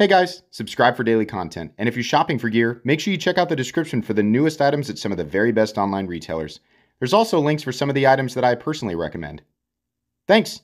Hey guys, subscribe for daily content. And if you're shopping for gear, make sure you check out the description for the newest items at some of the very best online retailers. There's also links for some of the items that I personally recommend. Thanks!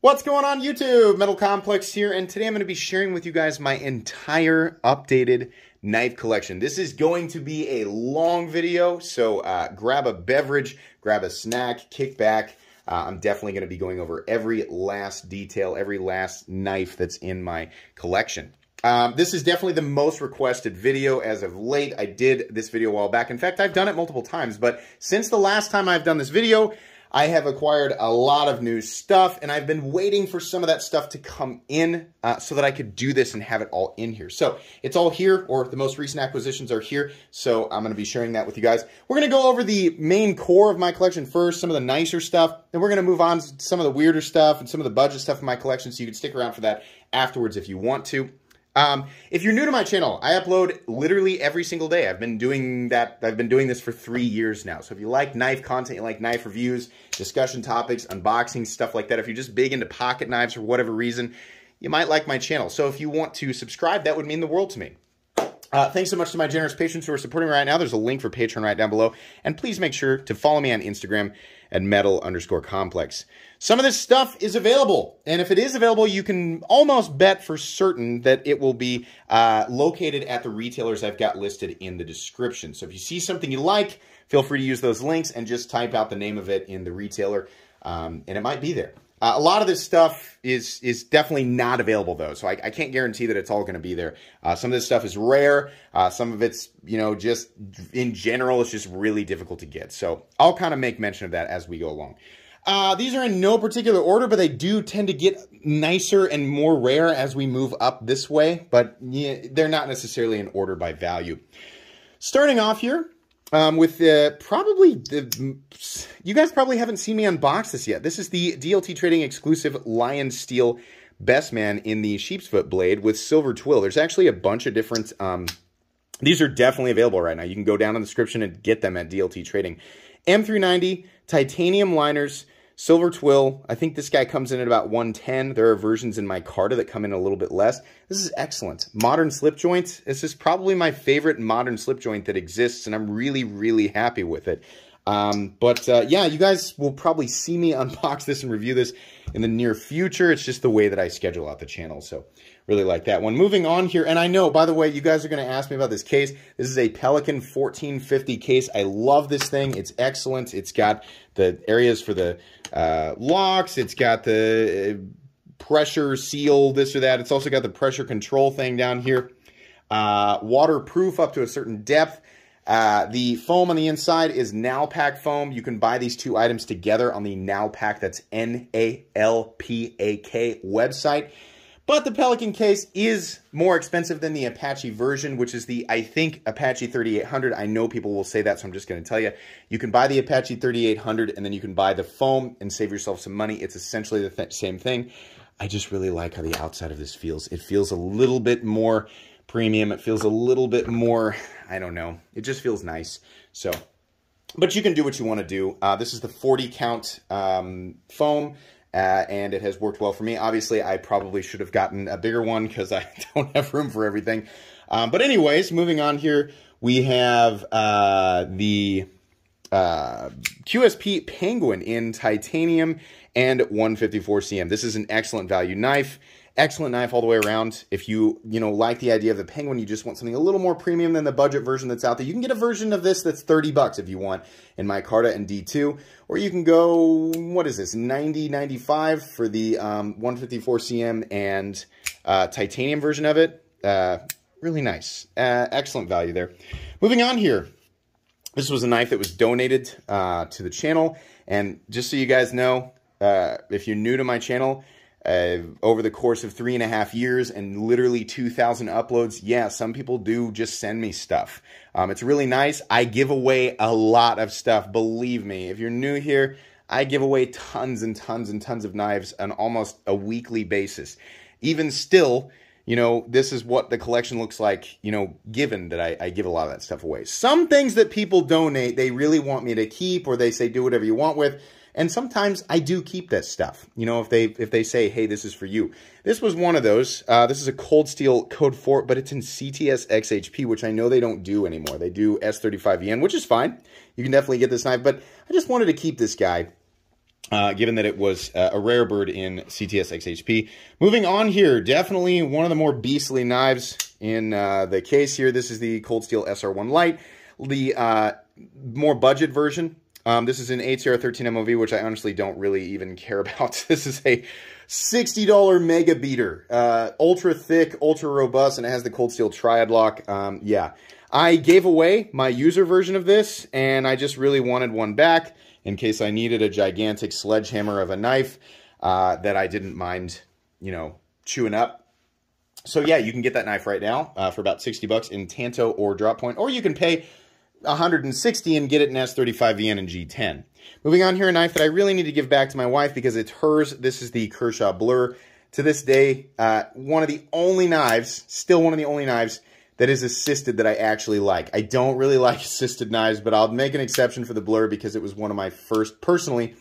What's going on YouTube? Metal Complex here, and today I'm going to be sharing with you guys my entire updated knife collection. This is going to be a long video, so uh, grab a beverage, grab a snack, kick back, uh, I'm definitely going to be going over every last detail, every last knife that's in my collection. Um, this is definitely the most requested video as of late. I did this video a while back. In fact, I've done it multiple times, but since the last time I've done this video, I have acquired a lot of new stuff, and I've been waiting for some of that stuff to come in uh, so that I could do this and have it all in here. So it's all here, or the most recent acquisitions are here, so I'm going to be sharing that with you guys. We're going to go over the main core of my collection first, some of the nicer stuff, then we're going to move on to some of the weirder stuff and some of the budget stuff in my collection, so you can stick around for that afterwards if you want to. Um, if you're new to my channel, I upload literally every single day. I've been doing that. I've been doing this for three years now. So if you like knife content, you like knife reviews, discussion topics, unboxing, stuff like that. If you're just big into pocket knives for whatever reason, you might like my channel. So if you want to subscribe, that would mean the world to me. Uh, thanks so much to my generous patrons who are supporting me right now. There's a link for Patreon right down below. And please make sure to follow me on Instagram at metal underscore complex. Some of this stuff is available. And if it is available, you can almost bet for certain that it will be uh, located at the retailers I've got listed in the description. So if you see something you like, feel free to use those links and just type out the name of it in the retailer. Um, and it might be there. Uh, a lot of this stuff is is definitely not available though, so I, I can't guarantee that it's all going to be there. Uh, some of this stuff is rare. Uh, some of it's you know just in general, it's just really difficult to get. So I'll kind of make mention of that as we go along. Uh, these are in no particular order, but they do tend to get nicer and more rare as we move up this way. But yeah, they're not necessarily in order by value. Starting off here, um, with the, probably, the, you guys probably haven't seen me unbox this yet. This is the DLT Trading exclusive Lion Steel Best Man in the sheep's foot blade with silver twill. There's actually a bunch of different, um, these are definitely available right now. You can go down in the description and get them at DLT Trading. M390, titanium liners, Silver Twill, I think this guy comes in at about 110. There are versions in micarta that come in a little bit less. This is excellent. Modern slip joints. This is probably my favorite modern slip joint that exists, and I'm really, really happy with it. Um, but uh, yeah, you guys will probably see me unbox this and review this in the near future. It's just the way that I schedule out the channel. So really like that one. Moving on here, and I know, by the way, you guys are going to ask me about this case. This is a Pelican 1450 case. I love this thing. It's excellent. It's got the areas for the uh, locks. It's got the uh, pressure seal, this or that. It's also got the pressure control thing down here. Uh, waterproof up to a certain depth. Uh, the foam on the inside is Nalpak foam. You can buy these two items together on the Nalpak, that's N-A-L-P-A-K website. But the Pelican case is more expensive than the Apache version, which is the, I think, Apache 3800. I know people will say that, so I'm just going to tell you. You can buy the Apache 3800, and then you can buy the foam and save yourself some money. It's essentially the th same thing. I just really like how the outside of this feels. It feels a little bit more premium. It feels a little bit more, I don't know. It just feels nice. So, but you can do what you want to do. Uh, this is the 40 count um, foam. Uh, and it has worked well for me. Obviously, I probably should have gotten a bigger one because I don't have room for everything. Um, but anyways, moving on here, we have uh, the uh, QSP Penguin in titanium and 154 cm. This is an excellent value knife. Excellent knife all the way around. If you, you know, like the idea of the Penguin, you just want something a little more premium than the budget version that's out there, you can get a version of this that's 30 bucks if you want in micarta and D2, or you can go, what is this, 90, 95 for the um, 154cm and uh, titanium version of it. Uh, really nice. Uh, excellent value there. Moving on here. This was a knife that was donated uh, to the channel, and just so you guys know, uh, if you're new to my channel, uh, over the course of three and a half years and literally 2,000 uploads, yeah, some people do just send me stuff. Um, it's really nice. I give away a lot of stuff. Believe me, if you're new here, I give away tons and tons and tons of knives on almost a weekly basis. Even still, you know, this is what the collection looks like, you know, given that I, I, give a lot of that stuff away. Some things that people donate, they really want me to keep or they say do whatever you want with. And sometimes I do keep that stuff. You know, if they if they say, hey, this is for you. This was one of those. Uh, this is a cold steel code 4, but it's in CTS XHP, which I know they don't do anymore. They do S35VN, which is fine. You can definitely get this knife, but I just wanted to keep this guy. Uh, given that it was uh, a rare bird in CTS XHP. Moving on here, definitely one of the more beastly knives in uh, the case here. This is the Cold Steel SR1 Light, the uh, more budget version. Um, this is an 8CR 13 MOV, which I honestly don't really even care about. This is a $60 mega beater. Uh, ultra thick, ultra robust, and it has the cold steel triad lock. Um, yeah. I gave away my user version of this, and I just really wanted one back in case I needed a gigantic sledgehammer of a knife uh, that I didn't mind, you know, chewing up. So yeah, you can get that knife right now uh, for about 60 bucks in Tanto or Drop Point, or you can pay 160 and get it in S35VN and G10. Moving on here, a knife that I really need to give back to my wife because it's hers. This is the Kershaw Blur. To this day, uh, one of the only knives, still one of the only knives that is assisted that I actually like. I don't really like assisted knives, but I'll make an exception for the Blur because it was one of my first, personally,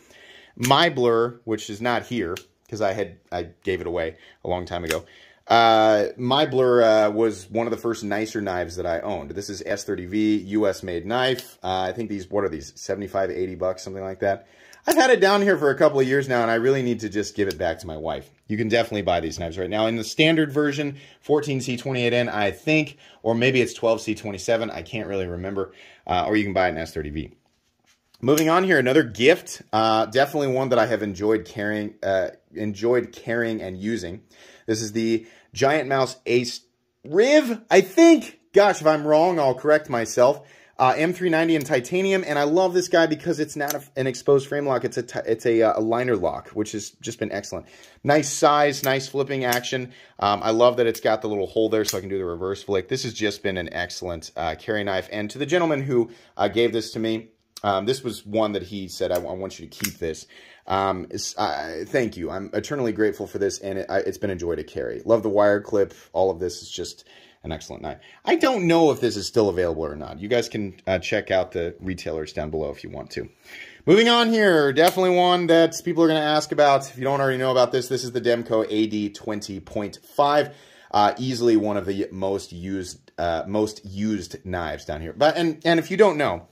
my Blur, which is not here because I had I gave it away a long time ago. Uh, my Blur uh, was one of the first nicer knives that I owned. This is S30V, US made knife. Uh, I think these, what are these, 75, 80 bucks, something like that. I've had it down here for a couple of years now, and I really need to just give it back to my wife. You can definitely buy these knives right now. In the standard version, 14C28N, I think, or maybe it's 12C27, I can't really remember, uh, or you can buy it in S30V. Moving on here, another gift, uh, definitely one that I have enjoyed carrying, uh, enjoyed carrying and using. This is the Giant Mouse Ace Riv, I think. Gosh, if I'm wrong, I'll correct myself. Uh, M390 in titanium, and I love this guy because it's not a, an exposed frame lock. It's a it's a, uh, a, liner lock, which has just been excellent. Nice size, nice flipping action. Um, I love that it's got the little hole there so I can do the reverse flick. This has just been an excellent uh, carry knife. And to the gentleman who uh, gave this to me, um, this was one that he said, I, I want you to keep this. Um, uh, thank you. I'm eternally grateful for this, and it, has been a joy to carry. Love the wire clip. All of this is just an excellent knife. I don't know if this is still available or not. You guys can uh, check out the retailers down below if you want to. Moving on here, definitely one that people are going to ask about. If you don't already know about this, this is the Demko AD20.5. Uh, easily one of the most used uh, most used knives down here. But and and if you don't know,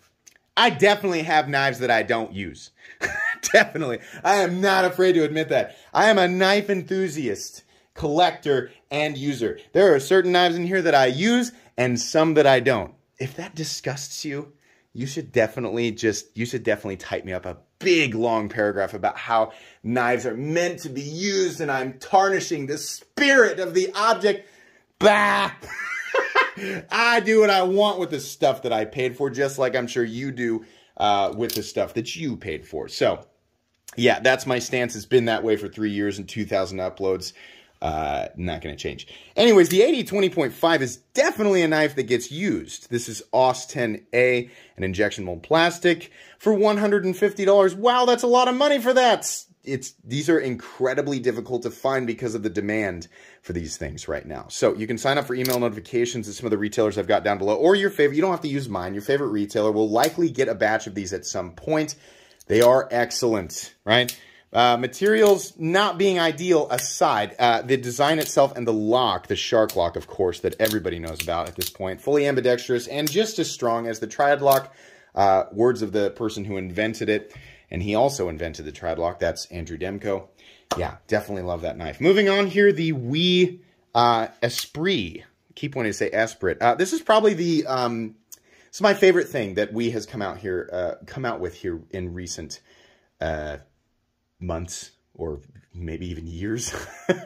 I definitely have knives that I don't use. Definitely. I am not afraid to admit that. I am a knife enthusiast, collector, and user. There are certain knives in here that I use and some that I don't. If that disgusts you, you should definitely just, you should definitely type me up a big long paragraph about how knives are meant to be used and I'm tarnishing the spirit of the object. Bah! I do what I want with the stuff that I paid for, just like I'm sure you do uh, with the stuff that you paid for. So, yeah, that's my stance. It's been that way for three years and 2,000 uploads. Uh, not going to change. Anyways, the AD20.5 is definitely a knife that gets used. This is AUS 10A, an injection mold plastic for $150. Wow, that's a lot of money for that. It's These are incredibly difficult to find because of the demand for these things right now. So you can sign up for email notifications at some of the retailers I've got down below, or your favorite. You don't have to use mine. Your favorite retailer will likely get a batch of these at some point. They are excellent, right? Uh, materials not being ideal aside, uh, the design itself and the lock, the shark lock, of course, that everybody knows about at this point, fully ambidextrous and just as strong as the triad lock. Uh, words of the person who invented it, and he also invented the triad lock. That's Andrew Demko. Yeah, definitely love that knife. Moving on here, the WE uh, Esprit. Keep wanting to say Esprit. Uh, this is probably the um, it's my favorite thing that WE has come out here, uh, come out with here in recent uh, months or maybe even years.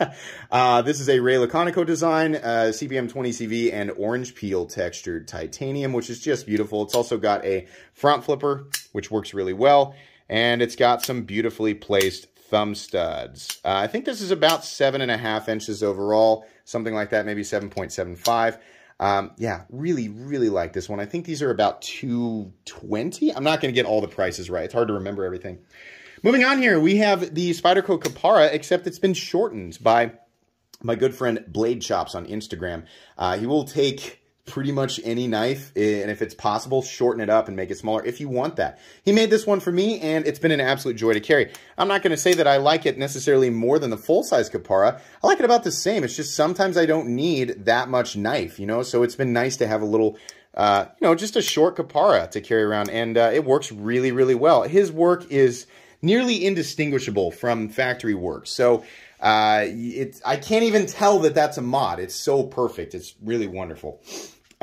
uh, this is a Ray Laconico design, uh, CPM 20CV and orange peel textured titanium, which is just beautiful. It's also got a front flipper, which works really well, and it's got some beautifully placed thumb studs. Uh, I think this is about seven and a half inches overall, something like that, maybe 7.75. Um, yeah, really, really like this one. I think these are about 220. I'm not going to get all the prices right. It's hard to remember everything. Moving on here, we have the Spyderco Kapara, except it's been shortened by my good friend Blade Chops on Instagram. Uh, he will take pretty much any knife, and if it's possible, shorten it up and make it smaller if you want that. He made this one for me, and it's been an absolute joy to carry. I'm not going to say that I like it necessarily more than the full-size Kapara. I like it about the same. It's just sometimes I don't need that much knife, you know, so it's been nice to have a little uh, you know, just a short Kapara to carry around, and uh, it works really, really well. His work is nearly indistinguishable from factory work, so uh, I can't even tell that that's a mod. It's so perfect. It's really wonderful.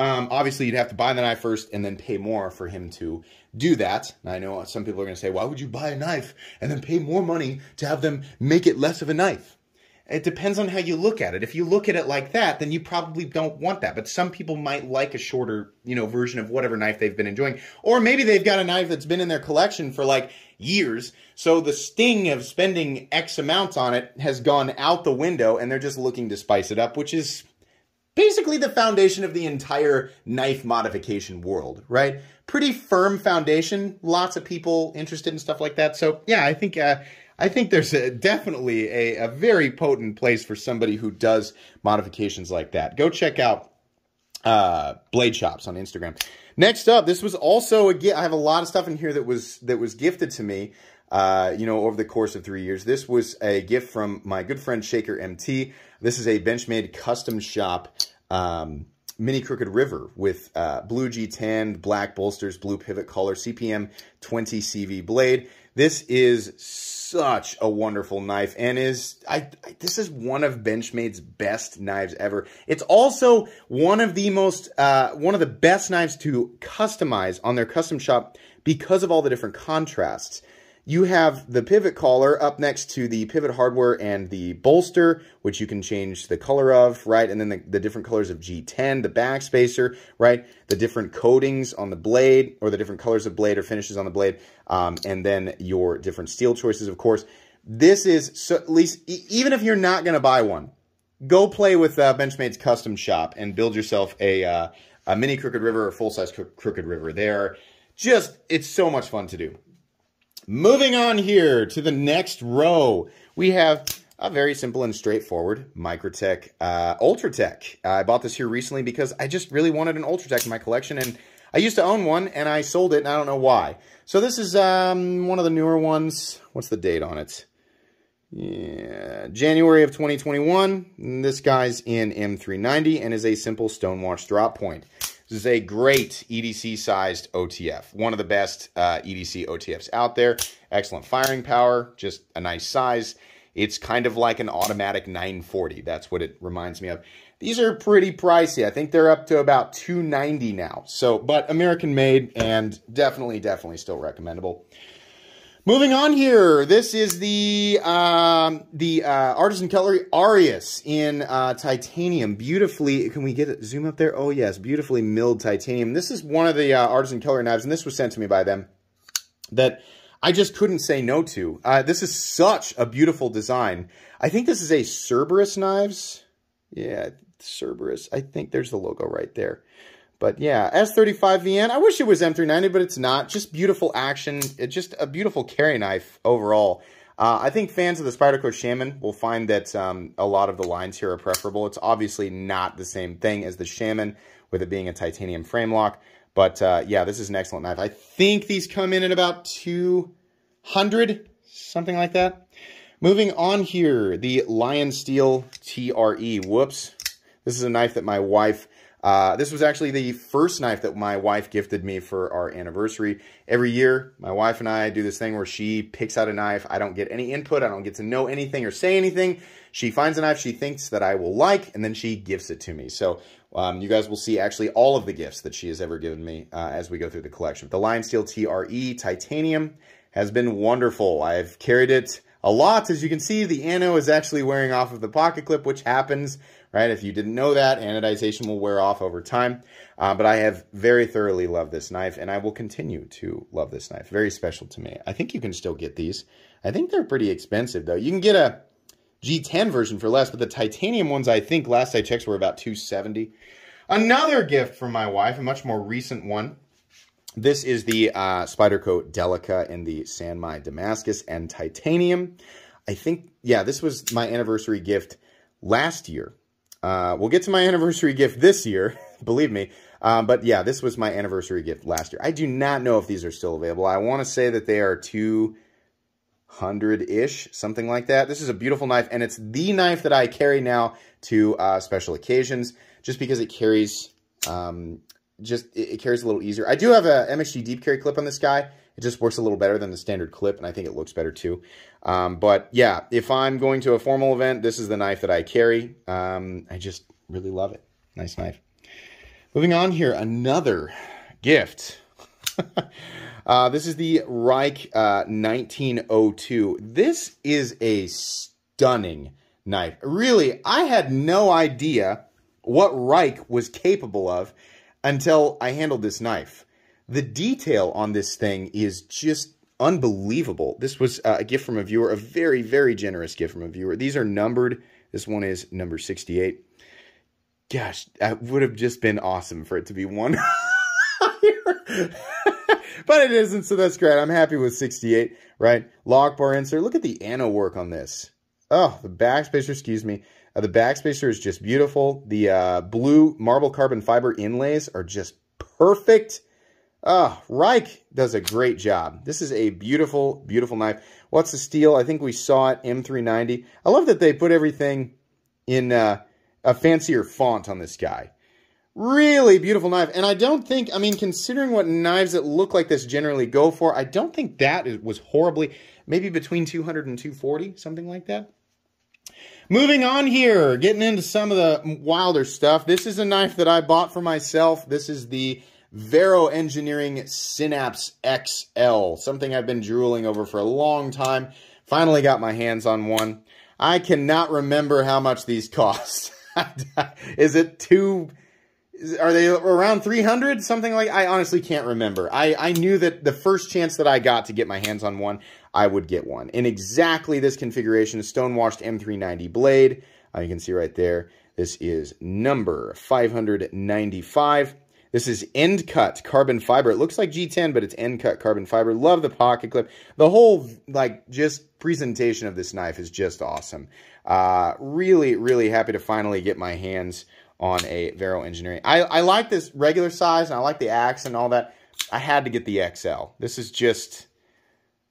Um, obviously, you'd have to buy the knife first and then pay more for him to do that. I know some people are going to say, why would you buy a knife and then pay more money to have them make it less of a knife? It depends on how you look at it. If you look at it like that, then you probably don't want that. But some people might like a shorter, you know, version of whatever knife they've been enjoying. Or maybe they've got a knife that's been in their collection for like years. So the sting of spending X amount on it has gone out the window and they're just looking to spice it up, which is basically the foundation of the entire knife modification world, right? Pretty firm foundation. Lots of people interested in stuff like that. So yeah, I think, uh, I think there's a, definitely a, a very potent place for somebody who does modifications like that. Go check out uh, Blade Shops on Instagram. Next up, this was also a gift. I have a lot of stuff in here that was that was gifted to me. Uh, you know, over the course of three years. This was a gift from my good friend Shaker MT. This is a Benchmade custom shop um, mini Crooked River with uh, blue G10, black bolsters, blue pivot collar, CPM 20 CV blade. This is such a wonderful knife and is I, I, this is one of Benchmade's best knives ever. It's also one of the most uh, one of the best knives to customize on their custom shop because of all the different contrasts. You have the pivot collar up next to the pivot hardware and the bolster, which you can change the color of, right? And then the, the different colors of G10, the backspacer, right? The different coatings on the blade or the different colors of blade or finishes on the blade. Um, and then your different steel choices, of course. This is, so at least, even if you're not going to buy one, go play with uh, Benchmade's custom shop and build yourself a, uh, a mini Crooked River or full-size Crooked River. They're just, it's so much fun to do. Moving on here to the next row, we have a very simple and straightforward Microtech uh, Ultratech. I bought this here recently because I just really wanted an Ultratech in my collection, and I used to own one, and I sold it, and I don't know why. So this is um, one of the newer ones. What's the date on it? Yeah, January of 2021. This guy's in M390 and is a simple stonewash drop point. This is a great EDC-sized OTF. One of the best uh, EDC OTFs out there. Excellent firing power, just a nice size. It's kind of like an automatic 940. That's what it reminds me of. These are pretty pricey. I think they're up to about 290 now. So, but American made and definitely, definitely still recommendable. Moving on here, this is the um, the uh, Artisan Cutlery Aureus in uh, titanium. Beautifully, can we get it, zoom up there? Oh yes, beautifully milled titanium. This is one of the uh, Artisan Cutlery knives, and this was sent to me by them, that I just couldn't say no to. Uh, this is such a beautiful design. I think this is a Cerberus Knives. Yeah, Cerberus. I think there's the logo right there. But yeah, S35VN, I wish it was M390, but it's not. Just beautiful action. It's just a beautiful carry knife overall. Uh, I think fans of the Spyderco Shaman will find that um, a lot of the lines here are preferable. It's obviously not the same thing as the Shaman, with it being a titanium frame lock. But uh, yeah, this is an excellent knife. I think these come in at about 200, something like that. Moving on here, the Lion Steel TRE. Whoops. This is a knife that my wife uh, this was actually the first knife that my wife gifted me for our anniversary. Every year, my wife and I do this thing where she picks out a knife. I don't get any input. I don't get to know anything or say anything. She finds a knife she thinks that I will like, and then she gifts it to me. So um, you guys will see actually all of the gifts that she has ever given me uh, as we go through the collection. The Lion Steel TRE Titanium has been wonderful. I've carried it a lot. As you can see, the ano is actually wearing off of the pocket clip, which happens right? If you didn't know that, anodization will wear off over time. Uh, but I have very thoroughly loved this knife, and I will continue to love this knife. Very special to me. I think you can still get these. I think they're pretty expensive, though. You can get a G10 version for less, but the titanium ones, I think, last I checked, were about 270 Another gift from my wife, a much more recent one. This is the uh, Spyderco Delica in the Sanmai Damascus and titanium. I think, yeah, this was my anniversary gift last year. Uh, we'll get to my anniversary gift this year, believe me. Um, but yeah, this was my anniversary gift last year. I do not know if these are still available. I want to say that they are 200-ish, something like that. This is a beautiful knife, and it's the knife that I carry now to uh, special occasions, just because it carries um, just it, carries a little easier. I do have a MXG deep carry clip on this guy. It just works a little better than the standard clip, and I think it looks better too. Um, but yeah, if I'm going to a formal event, this is the knife that I carry. Um, I just really love it. Nice knife. Moving on here, another gift. uh, this is the Rike uh, 1902. This is a stunning knife. Really, I had no idea what Rike was capable of until I handled this knife. The detail on this thing is just unbelievable. This was uh, a gift from a viewer, a very, very generous gift from a viewer. These are numbered. This one is number 68. Gosh, that would have just been awesome for it to be one but it isn't, so that's great. I'm happy with 68, right? Lock bar insert. Look at the ano work on this. Oh, the backspacer, excuse me. Uh, the backspacer is just beautiful. The uh, blue marble carbon fiber inlays are just perfect. Oh, Rike does a great job. This is a beautiful, beautiful knife. What's the steel? I think we saw it, M390. I love that they put everything in uh, a fancier font on this guy. Really beautiful knife. And I don't think, I mean, considering what knives that look like this generally go for, I don't think that was horribly, maybe between 200 and 240, something like that. Moving on here, getting into some of the wilder stuff. This is a knife that I bought for myself. This is the Vero Engineering Synapse XL, something I've been drooling over for a long time. Finally got my hands on one. I cannot remember how much these cost. is it two are they around 300 something like i honestly can't remember i i knew that the first chance that i got to get my hands on one i would get one in exactly this configuration a stonewashed m390 blade uh, you can see right there this is number 595 this is end cut carbon fiber it looks like g10 but it's end cut carbon fiber love the pocket clip the whole like just presentation of this knife is just awesome uh really really happy to finally get my hands on a Vero Engineering. I, I like this regular size, and I like the axe and all that. I had to get the XL. This is just,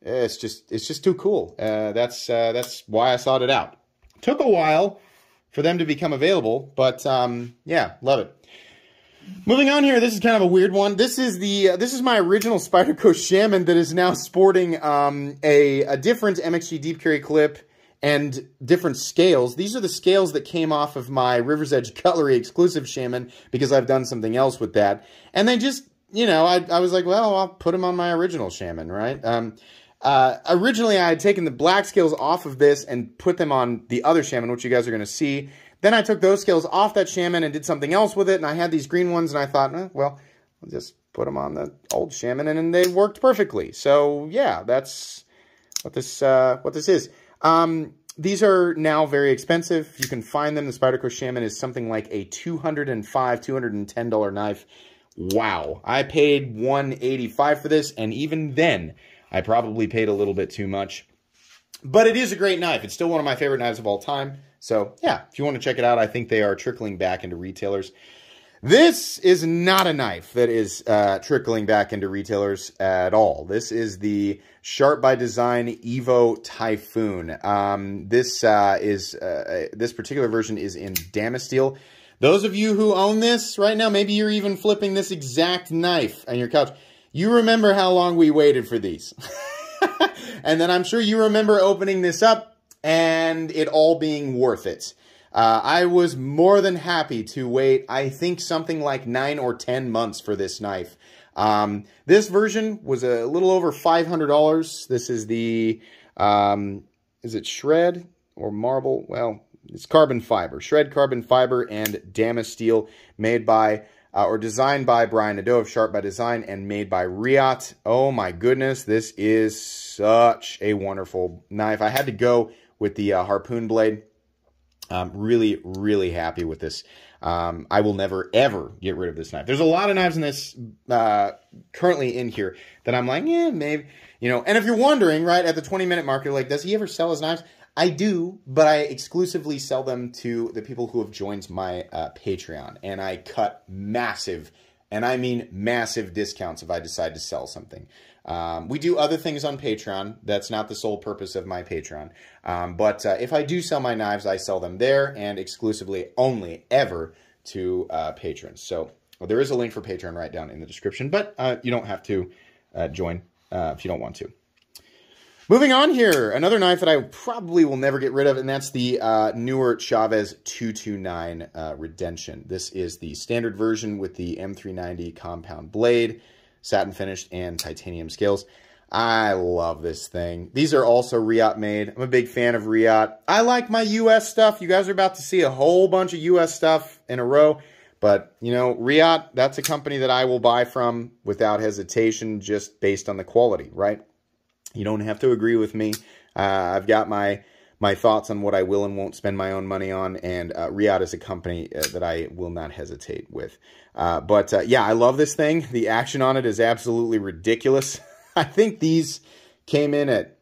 it's just, it's just too cool. Uh, that's, uh, that's why I sought it out. Took a while for them to become available, but um, yeah, love it. Moving on here, this is kind of a weird one. This is the uh, this is my original Spyderco Shaman that is now sporting um, a, a different MXG deep carry clip and different scales. These are the scales that came off of my River's Edge Cutlery exclusive Shaman because I've done something else with that. And they just, you know, I, I was like, well, I'll put them on my original Shaman, right? Um, uh, originally, I had taken the black scales off of this and put them on the other Shaman, which you guys are going to see. Then I took those scales off that Shaman and did something else with it, and I had these green ones, and I thought, eh, well, I'll just put them on the old Shaman, and, they worked perfectly. So, yeah, that's what this, uh, what this is. Um, these are now very expensive. You can find them. The Spyderco Shaman is something like a 205, $210 knife. Wow. I paid 185 for this, and even then, I probably paid a little bit too much. But it is a great knife. It's still one of my favorite knives of all time. So, yeah, if you want to check it out, I think they are trickling back into retailers. This is not a knife that is uh, trickling back into retailers at all. This is the Sharp by Design Evo Typhoon. Um, this uh, is uh, this particular version is in Damasteel. Those of you who own this right now, maybe you're even flipping this exact knife on your couch. You remember how long we waited for these. and then I'm sure you remember opening this up and it all being worth it. Uh, I was more than happy to wait, I think something like nine or 10 months for this knife. Um, this version was a little over $500. This is the, um, is it shred or marble? Well, it's carbon fiber, shred carbon fiber and Damasteel made by uh, or designed by Brian of Sharp by Design and made by Reate. Oh my goodness, this is such a wonderful knife. I had to go with the uh, harpoon blade. Um, really, really happy with this. Um, I will never, ever get rid of this knife. There's a lot of knives in this uh, currently in here that I'm like, yeah, maybe, you know. And if you're wondering, right, at the 20 minute mark, you're like, does he ever sell his knives? I do, but I exclusively sell them to the people who have joined my uh, Patreon, and I cut massive, and I mean massive discounts if I decide to sell something. Um, we do other things on Patreon. That's not the sole purpose of my Patreon. Um, but uh, if I do sell my knives, I sell them there and exclusively only ever to uh, patrons. So well, there is a link for Patreon right down in the description, but uh, you don't have to uh, join uh, if you don't want to. Moving on here, another knife that I probably will never get rid of, and that's the uh, newer Chavez 229 uh, Redemption. This is the standard version with the M390 compound blade, satin finished, and titanium scales. I love this thing. These are also Reate made. I'm a big fan of Reate. I like my U.S. stuff. You guys are about to see a whole bunch of U.S. stuff in a row. But, you know, Reate, that's a company that I will buy from without hesitation just based on the quality, right? You don't have to agree with me. Uh, I've got my my thoughts on what I will and won't spend my own money on, and uh, Reate is a company uh, that I will not hesitate with. Uh, but uh, yeah, I love this thing. The action on it is absolutely ridiculous. I think these came in at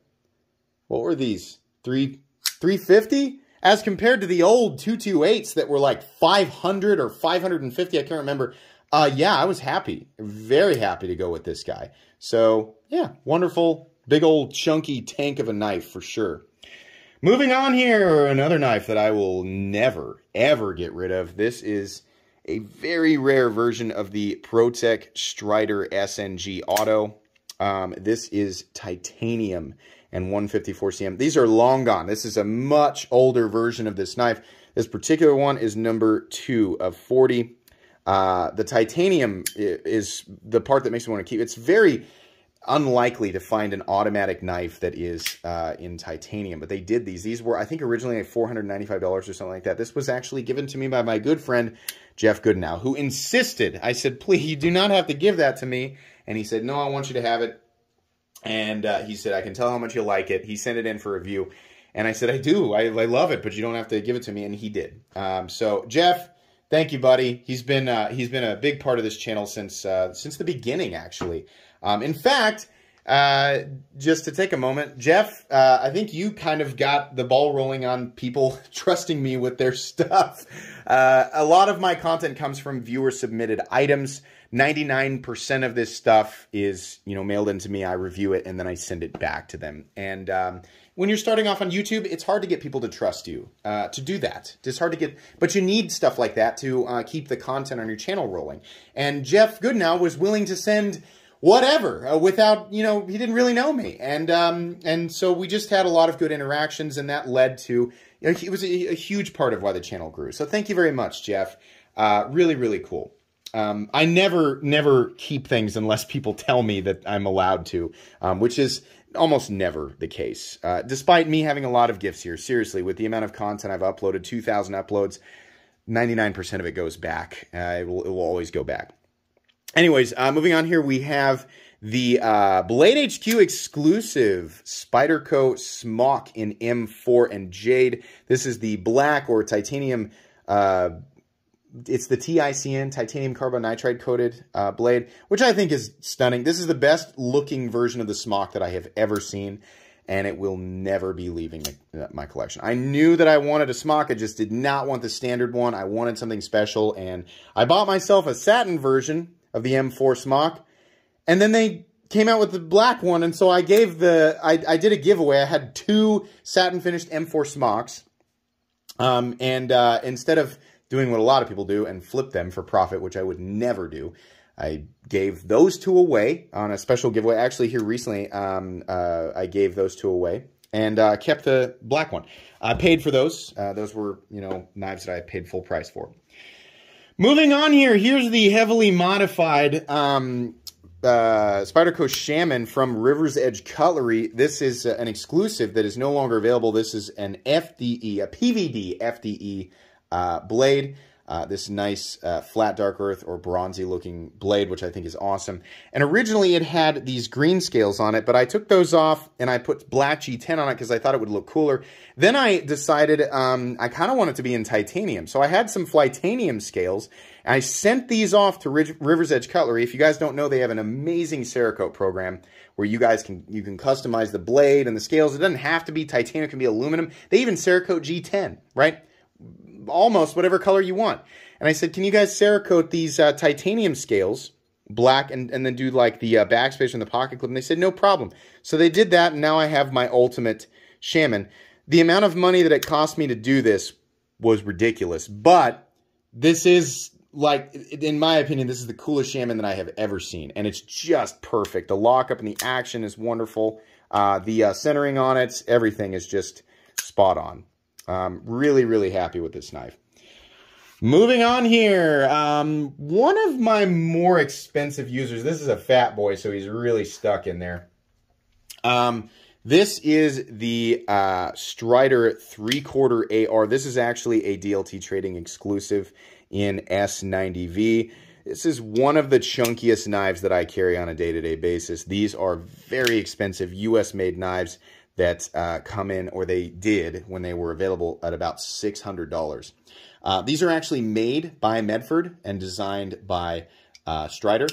what were these three three fifty as compared to the old two two eights that were like five hundred or five hundred and fifty. I can't remember. Uh, yeah, I was happy, very happy to go with this guy. So yeah, wonderful Big old chunky tank of a knife for sure. Moving on here, another knife that I will never, ever get rid of. This is a very rare version of the ProTech Strider SNG Auto. Um, this is titanium and 154 cm. These are long gone. This is a much older version of this knife. This particular one is number two of 40. Uh, the titanium is the part that makes me want to keep. It's very unlikely to find an automatic knife that is uh, in titanium, but they did these. These were, I think, originally like $495 or something like that. This was actually given to me by my good friend, Jeff Goodenow, who insisted. I said, please, you do not have to give that to me. And he said, no, I want you to have it. And uh, he said, I can tell how much you like it. He sent it in for review. And I said, I do. I, I love it, but you don't have to give it to me. And he did. Um, so, Jeff, thank you, buddy. He's been uh, he's been a big part of this channel since uh, since the beginning, actually. Um, in fact, uh, just to take a moment, Jeff, uh, I think you kind of got the ball rolling on people trusting me with their stuff. Uh, a lot of my content comes from viewer submitted items. 99% of this stuff is, you know, mailed into me. I review it and then I send it back to them. And um, when you're starting off on YouTube, it's hard to get people to trust you uh, to do that. It's hard to get, but you need stuff like that to uh, keep the content on your channel rolling. And Jeff Goodnow was willing to send whatever uh, without you know he didn't really know me. And um and so we just had a lot of good interactions and that led to you know it was a, a huge part of why the channel grew. So thank you very much jeff. Uh really really cool. Um i never never keep things unless people tell me that i'm allowed to um which is almost never the case. Uh despite me having a lot of gifts here seriously with the amount of content i've uploaded 2000 uploads 99% of it goes back. Uh, it, will, it will always go back Anyways, uh, moving on here, we have the uh, Blade HQ exclusive Spyderco Smock in M4 and Jade. This is the black or titanium, uh, it's the TICN, titanium carbonitride coated uh, blade, which I think is stunning. This is the best looking version of the Smock that I have ever seen, and it will never be leaving my, my collection. I knew that I wanted a Smock, I just did not want the standard one. I wanted something special, and I bought myself a satin version of the M4 Smock. And then they came out with the black one, and so I gave the, I, I did a giveaway. I had two satin finished M4 Smocks. Um, and uh, instead of doing what a lot of people do and flip them for profit, which I would never do, I gave those two away on a special giveaway. Actually, here recently, um, uh, I gave those two away and uh, kept the black one. I paid for those. Uh, those were, you know, knives that I paid full price for. Moving on here, here's the heavily modified um, uh, Shaman from River's Edge Cutlery. This is uh, an exclusive that is no longer available. This is an FDE, a PVD FDE uh, blade. Uh, this nice uh, flat dark earth or bronzy looking blade, which I think is awesome. And originally it had these green scales on it, but I took those off and I put black G10 on it because I thought it would look cooler. Then I decided um, I kind of want it to be in titanium. So I had some Flytanium scales and I sent these off to River's Edge Cutlery. If you guys don't know, they have an amazing Cerakote program where you guys can you can customize the blade and the scales. It doesn't have to be titanium, it can be aluminum. They even Cerakote G10, right? Almost whatever color you want. And I said, can you guys Cerakote these uh, titanium scales, black, and, and then do like the uh, backspace and the pocket clip? And they said, no problem. So they did that, and now I have my ultimate Shaman. The amount of money that it cost me to do this was ridiculous, but this is like, in my opinion, this is the coolest Shaman that I have ever seen, and it's just perfect. The lockup and the action is wonderful. Uh, the uh, centering on it, everything is just spot on. Um, really, really happy with this knife. Moving on here, um, one of my more expensive users, this is a fat boy, so he's really stuck in there. Um, this is the uh, Strider 3 quarter AR. This is actually a DLT trading exclusive in S90V. This is one of the chunkiest knives that I carry on a day-to-day -day basis. These are very expensive US-made knives that uh, come in, or they did when they were available at about $600. Uh, these are actually made by Medford and designed by uh, Strider.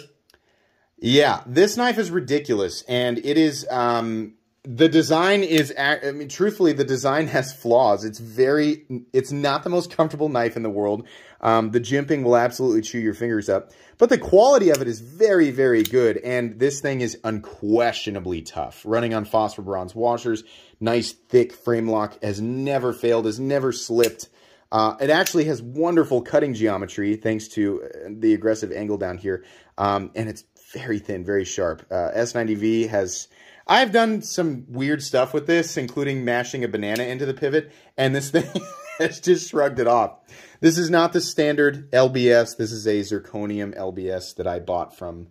Yeah, this knife is ridiculous, and it is, um, the design is, I mean, truthfully, the design has flaws. It's very, it's not the most comfortable knife in the world. Um, the jimping will absolutely chew your fingers up. But the quality of it is very, very good. And this thing is unquestionably tough. Running on phosphor bronze washers, nice thick frame lock, has never failed, has never slipped. Uh, it actually has wonderful cutting geometry thanks to uh, the aggressive angle down here. Um, and it's very thin, very sharp. Uh, S90V has... I've done some weird stuff with this, including mashing a banana into the pivot, and this thing has just shrugged it off. This is not the standard LBS. This is a zirconium LBS that I bought from...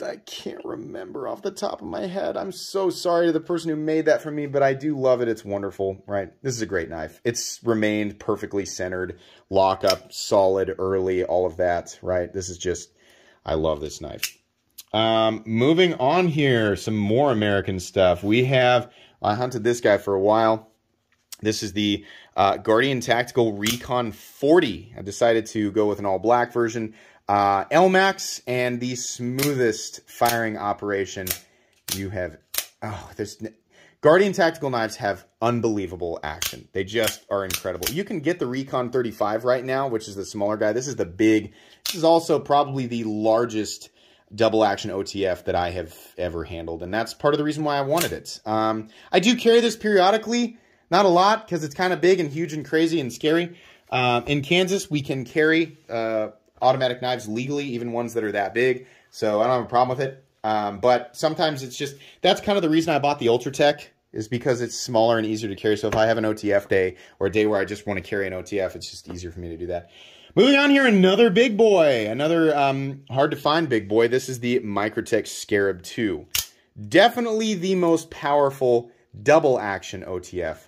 I can't remember off the top of my head. I'm so sorry to the person who made that for me, but I do love it. It's wonderful, right? This is a great knife. It's remained perfectly centered, lock up, solid, early, all of that, right? This is just, I love this knife. Um, moving on here, some more American stuff. We have, I hunted this guy for a while. This is the uh, Guardian Tactical Recon 40. I decided to go with an all-black version. Uh, Elmax and the smoothest firing operation you have. Oh, there's Guardian Tactical Knives have unbelievable action. They just are incredible. You can get the Recon 35 right now, which is the smaller guy. This is the big. This is also probably the largest double action OTF that I have ever handled, and that's part of the reason why I wanted it. Um, I do carry this periodically. Not a lot because it's kind of big and huge and crazy and scary. Um, in Kansas, we can carry uh, automatic knives legally, even ones that are that big. So I don't have a problem with it. Um, but sometimes it's just, that's kind of the reason I bought the Ultratech is because it's smaller and easier to carry. So if I have an OTF day or a day where I just want to carry an OTF, it's just easier for me to do that. Moving on here, another big boy, another um, hard to find big boy. This is the Microtech Scarab 2. Definitely the most powerful double action OTF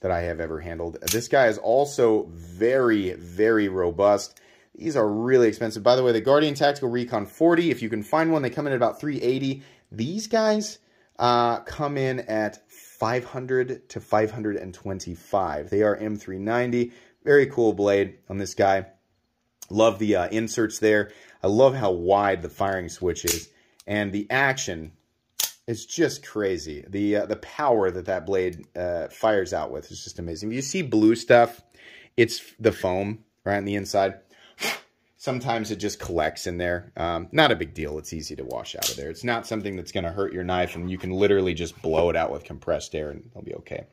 that I have ever handled. This guy is also very, very robust. These are really expensive. By the way, the Guardian Tactical Recon 40, if you can find one, they come in at about 380 These guys uh, come in at 500 to 525 They are M390. Very cool blade on this guy. Love the uh, inserts there. I love how wide the firing switch is. And the action it's just crazy. The uh, the power that that blade uh, fires out with is just amazing. You see blue stuff, it's the foam right on the inside. Sometimes it just collects in there. Um, not a big deal. It's easy to wash out of there. It's not something that's going to hurt your knife, and you can literally just blow it out with compressed air, and it'll be okay.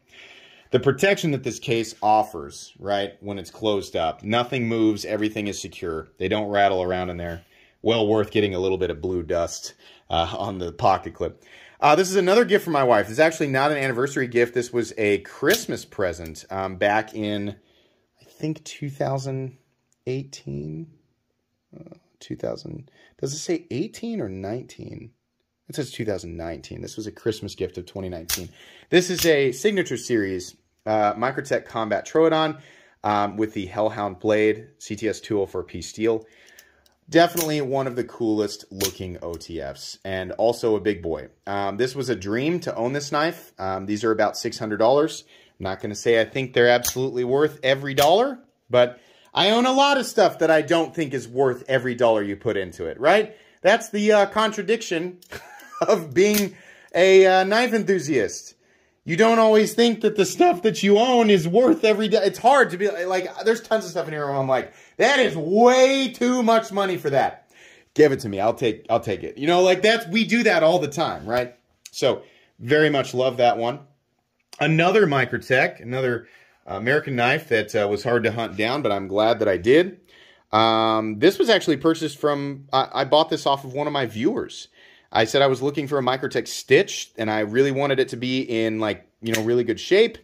The protection that this case offers, right, when it's closed up, nothing moves, everything is secure. They don't rattle around in there. Well worth getting a little bit of blue dust uh, on the pocket clip. Uh, this is another gift from my wife. This is actually not an anniversary gift. This was a Christmas present um, back in, I think, 2018. Uh, 2000. Does it say 18 or 19? It says 2019. This was a Christmas gift of 2019. This is a signature series, uh, Microtech Combat Troodon. um, with the Hellhound blade, CTS 204P steel. Definitely one of the coolest looking OTFs and also a big boy. Um, this was a dream to own this knife. Um, these are about $600. I'm not going to say I think they're absolutely worth every dollar, but I own a lot of stuff that I don't think is worth every dollar you put into it, right? That's the uh, contradiction of being a uh, knife enthusiast. You don't always think that the stuff that you own is worth every day. It's hard to be like, there's tons of stuff in here where I'm like, that is way too much money for that. Give it to me. I'll take, I'll take it. You know, like that's, we do that all the time, right? So very much love that one. Another Microtech, another American knife that uh, was hard to hunt down, but I'm glad that I did. Um, this was actually purchased from, I, I bought this off of one of my viewers. I said I was looking for a Microtech Stitch, and I really wanted it to be in, like, you know, really good shape.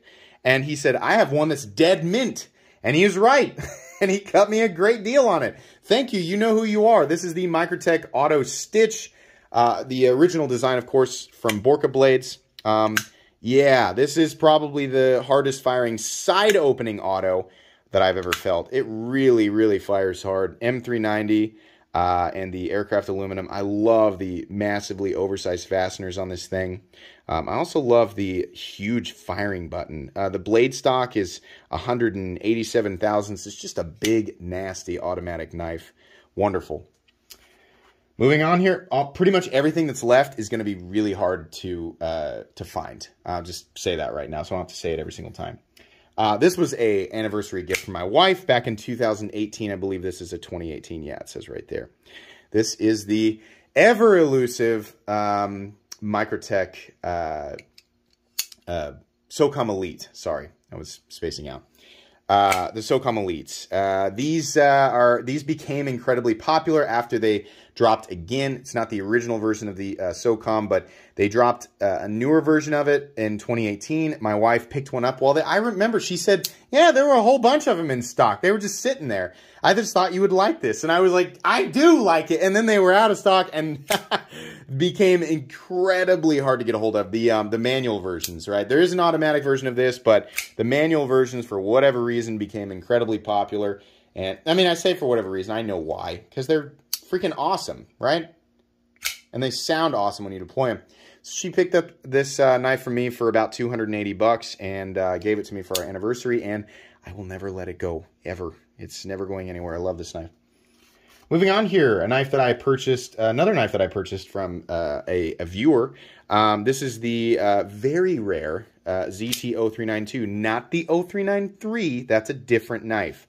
And he said, I have one that's dead mint. And he was right. and he cut me a great deal on it. Thank you. You know who you are. This is the Microtech Auto Stitch. Uh, the original design, of course, from Borka Blades. Um, yeah, this is probably the hardest firing side opening auto that I've ever felt. It really, really fires hard. M390 uh, and the aircraft aluminum. I love the massively oversized fasteners on this thing. Um, I also love the huge firing button. Uh, the blade stock is 187 thousandths. It's just a big, nasty automatic knife. Wonderful. Moving on here, all, pretty much everything that's left is going to be really hard to uh, to find. I'll just say that right now, so I don't have to say it every single time. Uh, this was a anniversary gift from my wife back in 2018. I believe this is a 2018. Yeah, it says right there. This is the ever elusive um, Microtech uh, uh, SOCOM Elite. Sorry, I was spacing out. Uh, the SOCOM Elites. Uh, these uh, are these became incredibly popular after they dropped again. It's not the original version of the uh, SOCOM, but they dropped uh, a newer version of it in 2018. My wife picked one up. Well, I remember she said, yeah, there were a whole bunch of them in stock. They were just sitting there. I just thought you would like this. And I was like, I do like it. And then they were out of stock and became incredibly hard to get a hold of. The, um, the manual versions, right? There is an automatic version of this, but the manual versions, for whatever reason, became incredibly popular. And I mean, I say for whatever reason, I know why. Because they're freaking awesome, right? And they sound awesome when you deploy them. She picked up this uh, knife from me for about 280 bucks and uh, gave it to me for our anniversary, and I will never let it go, ever. It's never going anywhere. I love this knife. Moving on here, a knife that I purchased, another knife that I purchased from uh, a, a, viewer. Um, this is the uh, very rare uh, ZT0392, not the 0393. That's a different knife.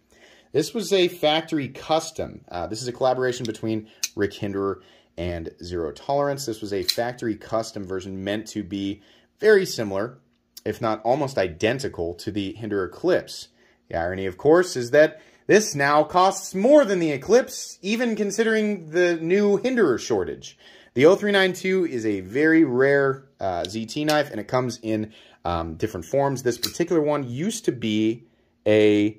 This was a factory custom. Uh, this is a collaboration between Rick Hinderer and Zero Tolerance. This was a factory custom version meant to be very similar, if not almost identical, to the Hinderer Eclipse. The irony, of course, is that this now costs more than the Eclipse, even considering the new Hinderer shortage. The 0392 is a very rare uh, ZT knife, and it comes in um, different forms. This particular one used to be a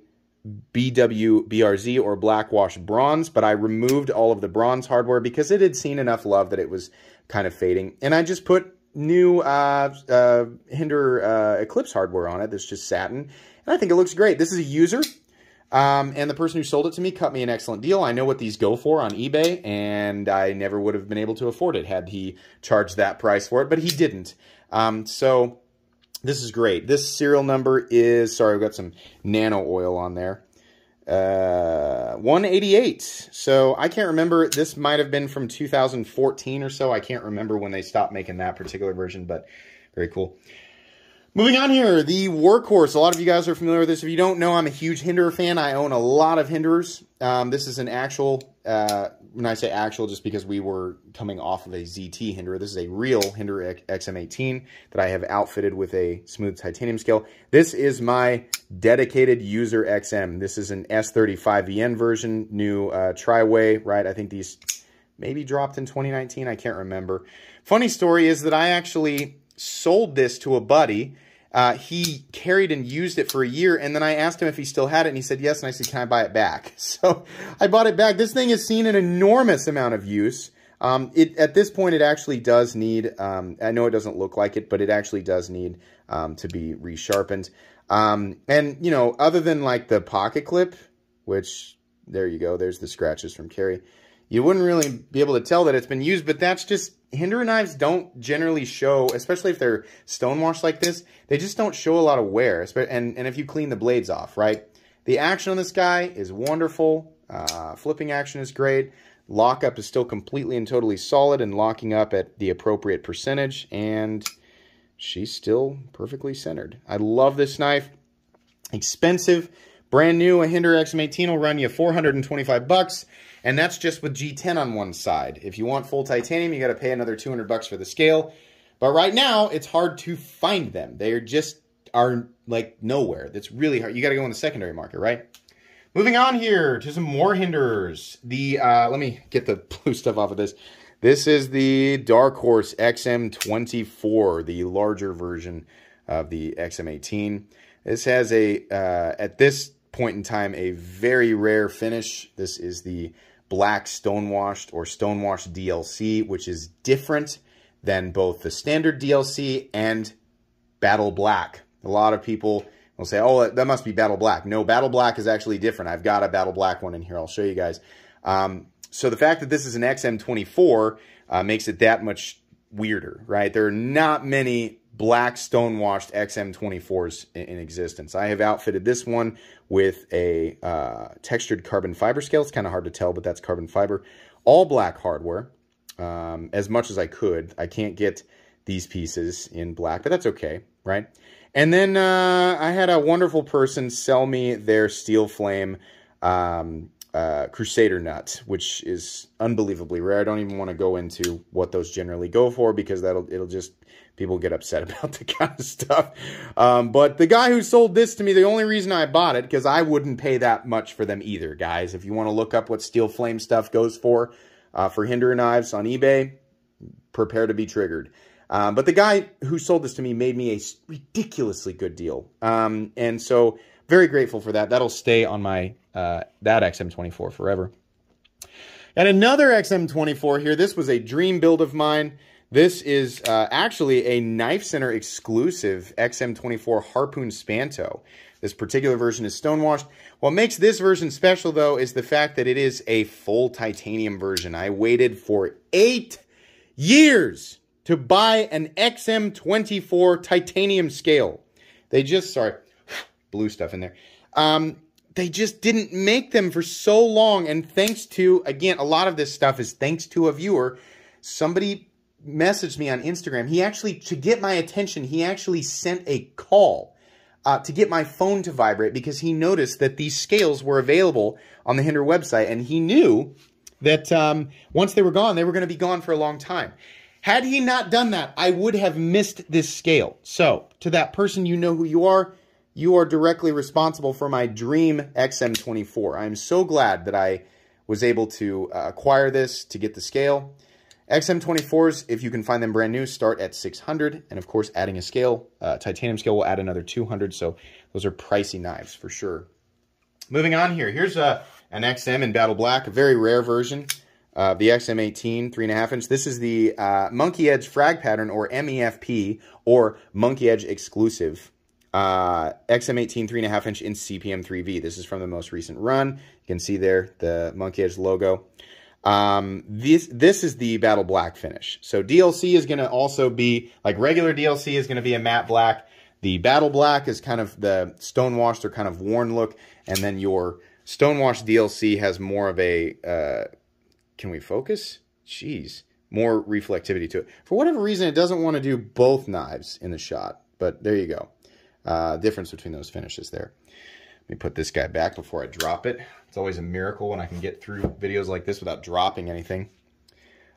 BW BRZ or Blackwash Bronze, but I removed all of the bronze hardware because it had seen enough love that it was kind of fading. And I just put new uh, uh, Hinder uh, Eclipse hardware on it that's just satin. And I think it looks great. This is a user. Um, and the person who sold it to me cut me an excellent deal. I know what these go for on eBay, and I never would have been able to afford it had he charged that price for it, but he didn't. Um, so this is great. This serial number is, sorry, I've got some nano oil on there. Uh, 188. So I can't remember. This might have been from 2014 or so. I can't remember when they stopped making that particular version, but very cool. Moving on here, the Workhorse. A lot of you guys are familiar with this. If you don't know, I'm a huge Hinderer fan. I own a lot of Hinderers. Um, this is an actual, uh, when I say actual, just because we were coming off of a ZT Hinderer. This is a real Hinderer XM18 that I have outfitted with a smooth titanium scale. This is my dedicated user XM. This is an S35VN version, new uh, Triway, right? I think these maybe dropped in 2019. I can't remember. Funny story is that I actually sold this to a buddy uh, he carried and used it for a year, and then I asked him if he still had it, and he said yes, and I said, can I buy it back? So I bought it back. This thing has seen an enormous amount of use. Um, it At this point, it actually does need, um, I know it doesn't look like it, but it actually does need um, to be resharpened. Um, and, you know, other than like the pocket clip, which there you go, there's the scratches from Carrie, you wouldn't really be able to tell that it's been used, but that's just, Hinderer knives don't generally show, especially if they're stonewashed like this, they just don't show a lot of wear, and, and if you clean the blades off, right? The action on this guy is wonderful. Uh, flipping action is great. Lockup is still completely and totally solid and locking up at the appropriate percentage. And she's still perfectly centered. I love this knife. Expensive. Brand new, a Hinderer XM18 will run you 425 bucks, and that's just with G10 on one side. If you want full titanium, you got to pay another 200 bucks for the scale. But right now, it's hard to find them. They are just are like nowhere. That's really hard. You got to go in the secondary market, right? Moving on here to some more Hinderers. The uh, let me get the blue stuff off of this. This is the Dark Horse XM24, the larger version of the XM18. This has a uh, at this point in time a very rare finish. This is the black stonewashed or stonewashed DLC, which is different than both the standard DLC and Battle Black. A lot of people will say, oh, that must be Battle Black. No, Battle Black is actually different. I've got a Battle Black one in here. I'll show you guys. Um, so the fact that this is an XM24 uh, makes it that much weirder, right? There are not many black stonewashed XM24s in, existence. I have outfitted this one with a uh, textured carbon fiber scale. It's kind of hard to tell, but that's carbon fiber. All black hardware, um, as much as I could. I can't get these pieces in black, but that's okay, right? And then uh, I had a wonderful person sell me their Steel Flame um, uh, Crusader nut, which is unbelievably rare. I don't even want to go into what those generally go for because that'll it'll just people get upset about the kind of stuff. Um, but the guy who sold this to me, the only reason I bought it because I wouldn't pay that much for them either, guys. If you want to look up what Steel Flame stuff goes for uh, for Hinderer knives on eBay, prepare to be triggered. Um, but the guy who sold this to me made me a ridiculously good deal. Um, and so very grateful for that. That'll stay on my uh, that XM24 forever. And another XM24 here. This was a dream build of mine. This is uh, actually a Knife Center exclusive XM24 Harpoon Spanto. This particular version is stonewashed. What makes this version special, though, is the fact that it is a full titanium version. I waited for eight years to buy an XM24 titanium scale. They just, sorry, blue stuff in there. Um, they just didn't make them for so long. And thanks to, again, a lot of this stuff is thanks to a viewer. Somebody messaged me on Instagram. He actually, to get my attention, he actually sent a call uh, to get my phone to vibrate because he noticed that these scales were available on the Hinderer website. And he knew that um, once they were gone, they were going to be gone for a long time. Had he not done that, I would have missed this scale. So, to that person, you know who you are. You are directly responsible for my dream XM24. I'm so glad that I was able to uh, acquire this to get the scale. XM24s, if you can find them brand new, start at 600 And of course, adding a scale, uh, titanium scale will add another 200 So those are pricey knives for sure. Moving on here, here's a, uh, an XM in Battle Black, a very rare version uh, the XM18 3.5 inch. This is the uh, Monkey Edge frag pattern or MEFP or Monkey Edge exclusive. Uh, XM18 3.5 inch in CPM 3V. This is from the most recent run. You can see there the Monkey Edge logo. Um, this this is the Battle Black finish. So DLC is going to also be, like regular DLC is going to be a matte black. The Battle Black is kind of the stonewashed or kind of worn look. And then your stonewashed DLC has more of a... Uh, can we focus? Jeez. More reflectivity to it. For whatever reason, it doesn't want to do both knives in the shot. But there you go. Uh, difference between those finishes there. Let me put this guy back before I drop it. It's always a miracle when I can get through videos like this without dropping anything.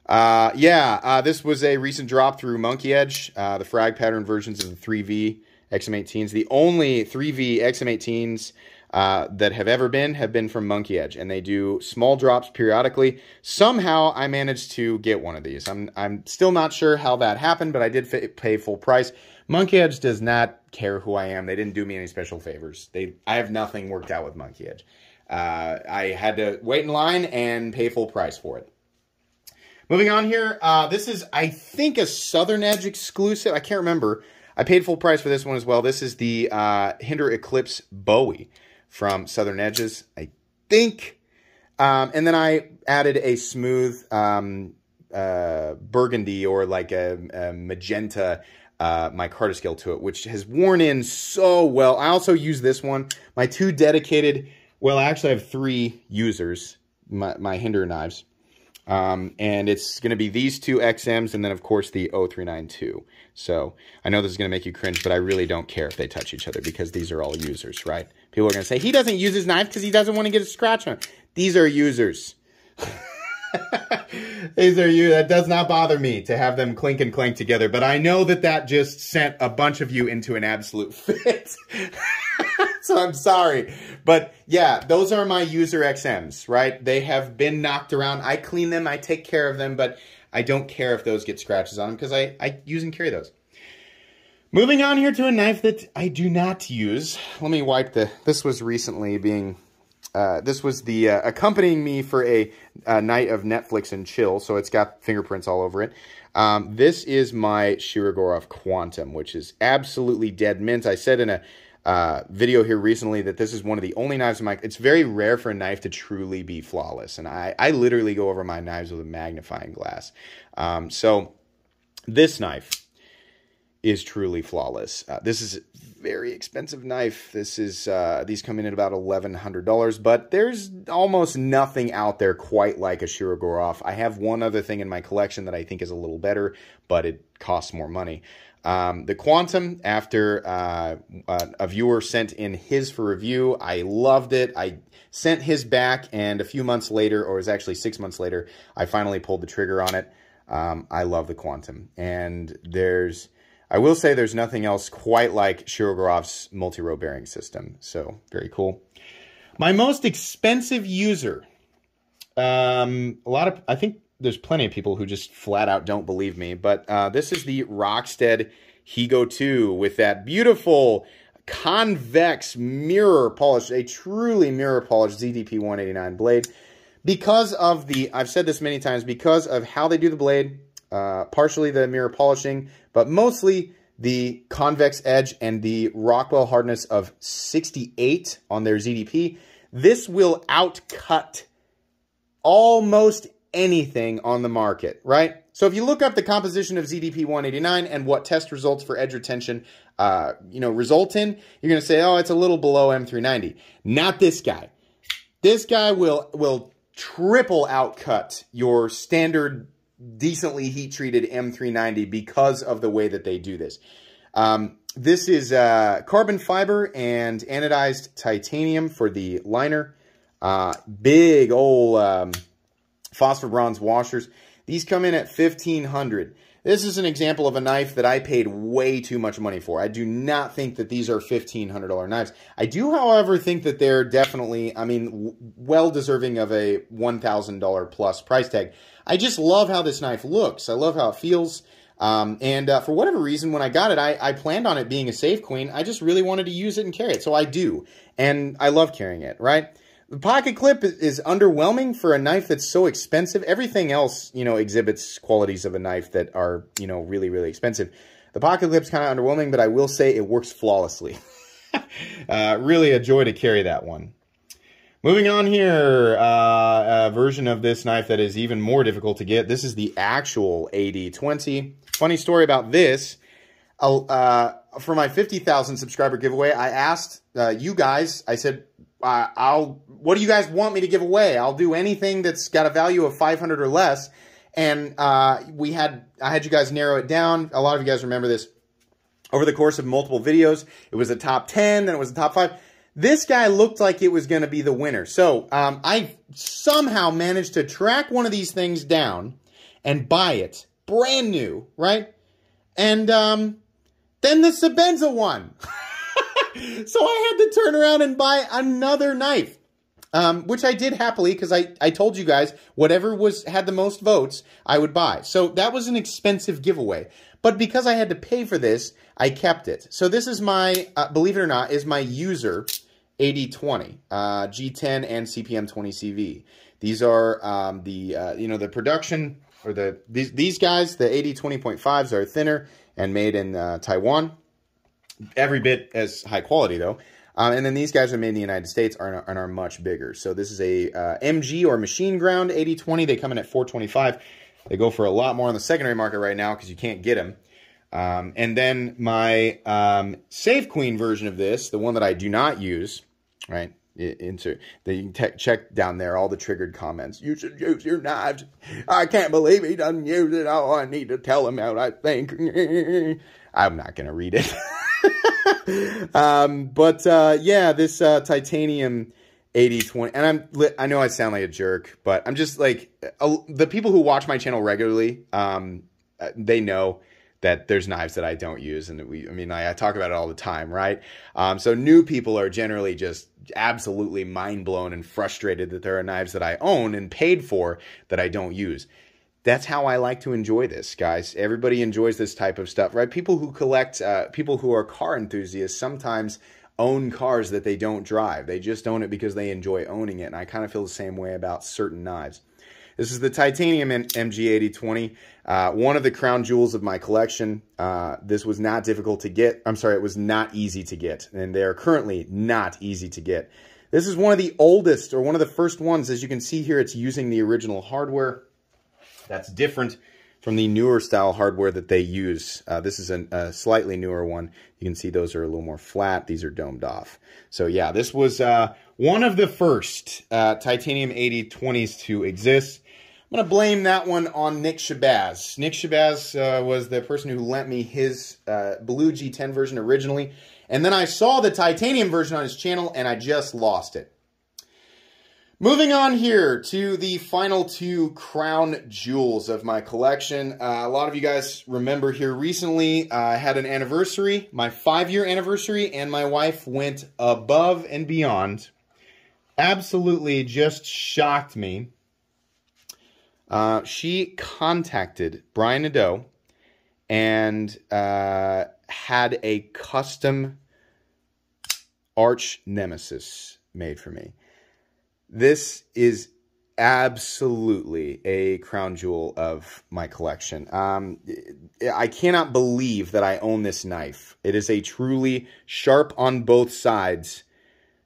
Uh, yeah, uh, this was a recent drop through Monkey Edge, uh, the frag pattern versions of the 3V XM18s. The only 3V XM18s uh, that have ever been have been from Monkey Edge, and they do small drops periodically. Somehow, I managed to get one of these. I'm I'm still not sure how that happened, but I did pay full price. Monkey Edge does not care who I am. They didn't do me any special favors. They I have nothing worked out with Monkey Edge. Uh, I had to wait in line and pay full price for it. Moving on here, uh, this is, I think, a Southern Edge exclusive. I can't remember. I paid full price for this one as well. This is the uh, Hinder Eclipse Bowie from Southern Edges, I think. Um, and then I added a smooth um, uh, burgundy or like a, a magenta uh, Carter scale to it, which has worn in so well. I also use this one. My two dedicated, well, I actually have three users, my, my Hinder knives. Um, and it's going to be these two XMs and then, of course, the 0392. So I know this is going to make you cringe, but I really don't care if they touch each other because these are all users, right? People are going to say, he doesn't use his knife because he doesn't want to get a scratch on it. These are users. These are you. That does not bother me to have them clink and clank together, but I know that that just sent a bunch of you into an absolute fit. so I'm sorry. But yeah, those are my user XMs, right? They have been knocked around. I clean them. I take care of them, but I don't care if those get scratches on them because I, I use and carry those. Moving on here to a knife that I do not use. Let me wipe the, this was recently being uh, this was the uh, accompanying me for a, a, night of Netflix and chill, so it's got fingerprints all over it. Um, this is my Shirogorov Quantum, which is absolutely dead mint. I said in a uh, video here recently that this is one of the only knives in my... It's very rare for a knife to truly be flawless, and I, I literally go over my knives with a magnifying glass. Um, so this knife is truly flawless. Uh, this is a very expensive knife. This is uh, these come in at about eleven hundred dollars, but there's almost nothing out there quite like a Shirogorov. I have one other thing in my collection that I think is a little better, but it costs more money. Um, the Quantum, after uh, a viewer sent in his for review, I loved it. I sent his back, and a few months later, or it was actually six months later, I finally pulled the trigger on it. Um, I love the Quantum, and there's I will say there's nothing else quite like Shirogorov's multi-row bearing system. So very cool. My most expensive user. Um, a lot of, I think there's plenty of people who just flat out don't believe me, but uh, this is the Rockstead Higo 2 with that beautiful convex mirror polish, a truly mirror polished ZDP 189 blade. Because of the, I've said this many times, because of how they do the blade, uh, partially the mirror polishing, but mostly the convex edge and the Rockwell hardness of 68 on their ZDP. This will outcut almost anything on the market, right? So if you look up the composition of ZDP 189 and what test results for edge retention, uh, you know, result in, you're going to say, oh, it's a little below M390. Not this guy. This guy will, will triple outcut your standard decently heat treated M390 because of the way that they do this. Um, this is uh, carbon fiber and anodized titanium for the liner. Uh, big old um, phosphor bronze washers. These come in at 1500 This is an example of a knife that I paid way too much money for. I do not think that these are $1,500 knives. I do, however, think that they're definitely, I mean, well deserving of a $1,000 plus price tag. I just love how this knife looks. I love how it feels. Um, and uh, for whatever reason, when I got it, I, I planned on it being a safe queen. I just really wanted to use it and carry it. So I do. And I love carrying it, right? The pocket clip is, underwhelming for a knife that's so expensive. Everything else, you know, exhibits qualities of a knife that are, you know, really, really expensive. The pocket clip's kind of underwhelming, but I will say it works flawlessly. uh, really a joy to carry that one. Moving on here, uh, a version of this knife that is even more difficult to get. This is the actual AD20. Funny story about this. Uh, for my 50,000 subscriber giveaway, I asked uh, you guys, I said, I'll, what do you guys want me to give away? I'll do anything that's got a value of 500 or less. And uh, we had, I had you guys narrow it down. A lot of you guys remember this. Over the course of multiple videos, it was a top 10, then it was a top 5. This guy looked like it was going to be the winner. So um, I somehow managed to track one of these things down and buy it. Brand new, right? And um, then the Sebenza won. so I had to turn around and buy another knife. Um, which I did happily because I, I told you guys whatever was had the most votes, I would buy. So that was an expensive giveaway. But because I had to pay for this, I kept it. So this is my, uh, believe it or not, is my user AD20, uh, G10 and CPM 20CV. These are um, the, uh, you know, the production, or the, these, these guys, the AD20.5s are thinner and made in uh, Taiwan. Every bit as high quality though. Um, and then these guys are made in the United States and are, are much bigger. So this is a uh, MG or machine ground AD20. They come in at 425. They go for a lot more on the secondary market right now because you can't get them. Um, and then my um, Safe Queen version of this, the one that I do not use, right? Insert the you can check down there all the triggered comments. You should use your knives. I can't believe he doesn't use it. Oh, I need to tell him out. I think I'm not gonna read it. um, but uh, yeah, this uh, titanium AD20, and I'm I know I sound like a jerk, but I'm just like uh, the people who watch my channel regularly. Um, uh, they know that there's knives that I don't use, and we, I mean, I, I talk about it all the time, right? Um, so new people are generally just absolutely mind blown and frustrated that there are knives that I own and paid for that I don't use. That's how I like to enjoy this, guys. Everybody enjoys this type of stuff, right? People who collect, uh, people who are car enthusiasts sometimes own cars that they don't drive. They just own it because they enjoy owning it. And I kind of feel the same way about certain knives. This is the titanium MG AD20, uh, one of the crown jewels of my collection. Uh, this was not difficult to get. I'm sorry, it was not easy to get, and they are currently not easy to get. This is one of the oldest, or one of the first ones. As you can see here, it's using the original hardware. That's different from the newer style hardware that they use. Uh, this is an, a slightly newer one. You can see those are a little more flat. These are domed off. So yeah, this was uh, one of the first uh, titanium AD20s to exist. I'm going to blame that one on Nick Shabazz. Nick Shabazz uh, was the person who lent me his uh, Blue G10 version originally. And then I saw the titanium version on his channel and I just lost it. Moving on here to the final two crown jewels of my collection. Uh, a lot of you guys remember here recently, I had an anniversary, my five-year anniversary, and my wife went above and beyond. Absolutely just shocked me uh, she contacted Brian Nadeau and uh, had a custom arch nemesis made for me. This is absolutely a crown jewel of my collection. Um, I cannot believe that I own this knife. It is a truly sharp on both sides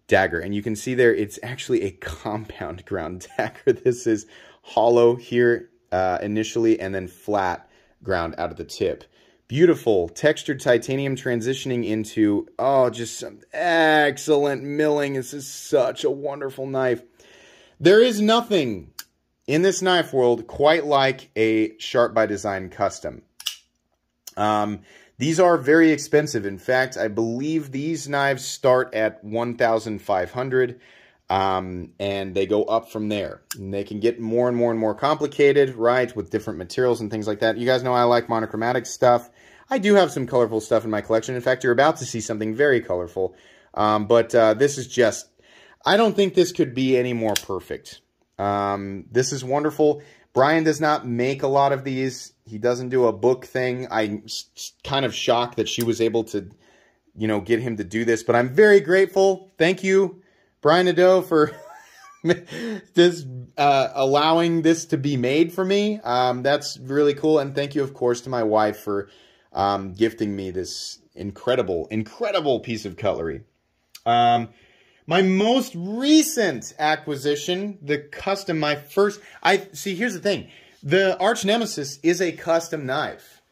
dagger. And you can see there, it's actually a compound ground dagger. This is hollow here uh, initially and then flat ground out of the tip. Beautiful textured titanium transitioning into, oh, just some excellent milling. This is such a wonderful knife. There is nothing in this knife world quite like a Sharp by Design custom. Um, these are very expensive. In fact, I believe these knives start at 1500 um, and they go up from there. And they can get more and more and more complicated, right, with different materials and things like that. You guys know I like monochromatic stuff. I do have some colorful stuff in my collection. In fact, you're about to see something very colorful. Um, but uh, this is just, I don't think this could be any more perfect. Um, this is wonderful. Brian does not make a lot of these. He doesn't do a book thing. I'm kind of shocked that she was able to, you know, get him to do this. But I'm very grateful. Thank you Brian Nadeau for just uh, allowing this to be made for me. Um, that's really cool. And thank you, of course, to my wife for um, gifting me this incredible, incredible piece of cutlery. Um, my most recent acquisition, the custom, my first, I see, here's the thing. The Arch Nemesis is a custom knife.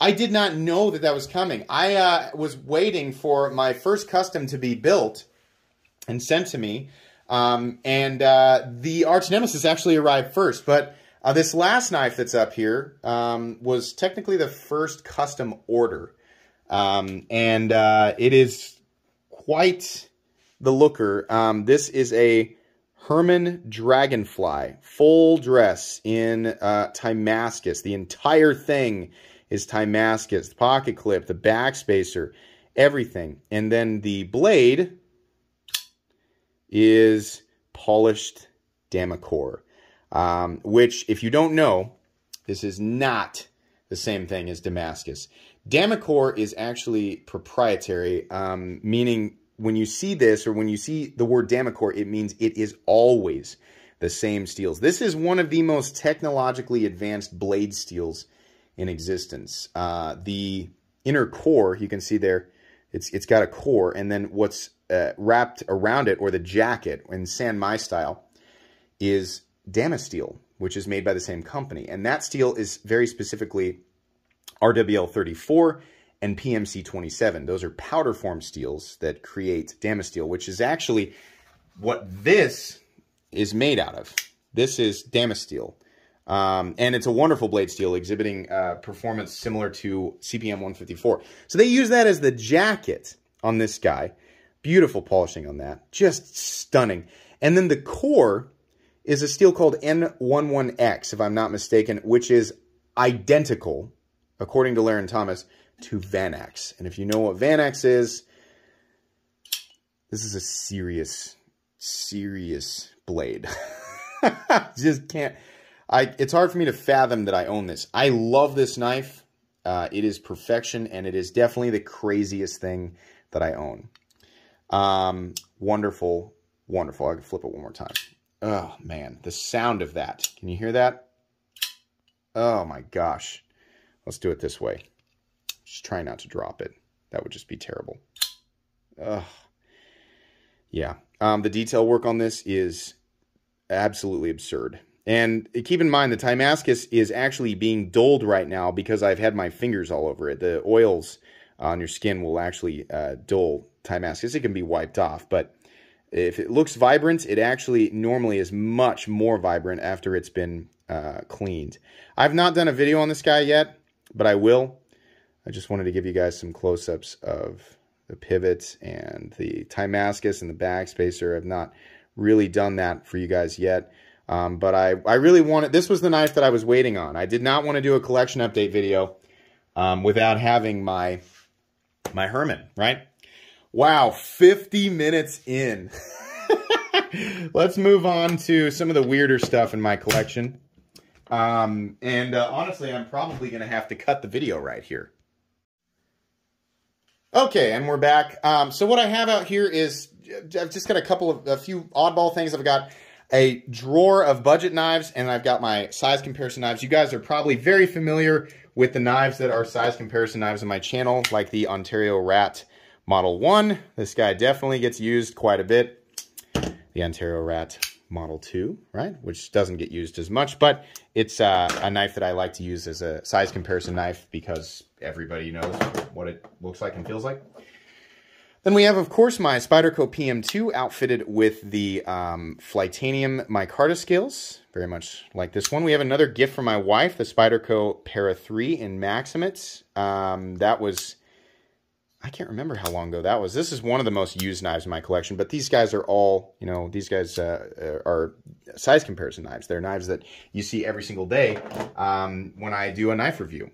I did not know that that was coming. I uh, was waiting for my first custom to be built and sent to me. Um, and uh, the Arch Nemesis actually arrived first. But uh, this last knife that's up here um, was technically the first custom order. Um, and uh, it is quite the looker. Um, this is a Herman Dragonfly, full dress in uh, Timascus. The entire thing is Timascus. The pocket clip, the backspacer, everything. And then the blade is polished DamaCore, um, which, if you don't know, this is not the same thing as Damascus. DamaCore is actually proprietary, um, meaning when you see this or when you see the word DamaCore, it means it is always the same steels. This is one of the most technologically advanced blade steels in existence. Uh, the inner core, you can see there, It's It's got a core, and then what's uh, wrapped around it, or the jacket in San Mai style, is Damasteel, which is made by the same company. And that steel is very specifically RWL34 and PMC27. Those are powder form steels that create Damasteel, which is actually what this is made out of. This is Damasteel. Um, and it's a wonderful blade steel exhibiting uh, performance similar to CPM 154. So they use that as the jacket on this guy. Beautiful polishing on that. Just stunning. And then the core is a steel called N11X, if I'm not mistaken, which is identical, according to Larrin Thomas, to Vanax. And if you know what Vanax is, this is a serious, serious blade. Just can't. I. It's hard for me to fathom that I own this. I love this knife. Uh, it is perfection, and it is definitely the craziest thing that I own. Um, wonderful, wonderful. I can flip it one more time. Oh, man. The sound of that. Can you hear that? Oh, my gosh. Let's do it this way. Just try not to drop it. That would just be terrible. Ugh. Yeah. Um, the detail work on this is absolutely absurd. And keep in mind, the Timascus is actually being dulled right now because I've had my fingers all over it. The oils on your skin will actually uh, dull Timascus. It can be wiped off, but if it looks vibrant, it actually normally is much more vibrant after it's been uh, cleaned. I've not done a video on this guy yet, but I will. I just wanted to give you guys some close-ups of the pivots and the Timascus and the backspacer. I've not really done that for you guys yet. Um, but I, I really wanted, this was the knife that I was waiting on. I did not want to do a collection update video um, without having my, my Herman, right? Wow, 50 minutes in. Let's move on to some of the weirder stuff in my collection. Um, and uh, honestly, I'm probably going to have to cut the video right here. Okay, and we're back. Um, so what I have out here is, I've just got a couple of, a few oddball things. I've got a drawer of budget knives, and I've got my size comparison knives. You guys are probably very familiar with the knives that are size comparison knives on my channel, like the Ontario Rat Model 1. This guy definitely gets used quite a bit. The Ontario Rat Model 2, right? Which doesn't get used as much, but it's uh, a knife that I like to use as a size comparison knife because everybody knows what it looks like and feels like. Then we have, of course, my Spyderco PM2 outfitted with the um, Flytanium micarta scales, very much like this one. We have another gift from my wife, the Spyderco Para 3 in Maxamets. Um, that was I can't remember how long ago that was. This is one of the most used knives in my collection, but these guys are all, you know, these guys uh, uh, are size comparison knives. They're knives that you see every single day um, when I do a knife review.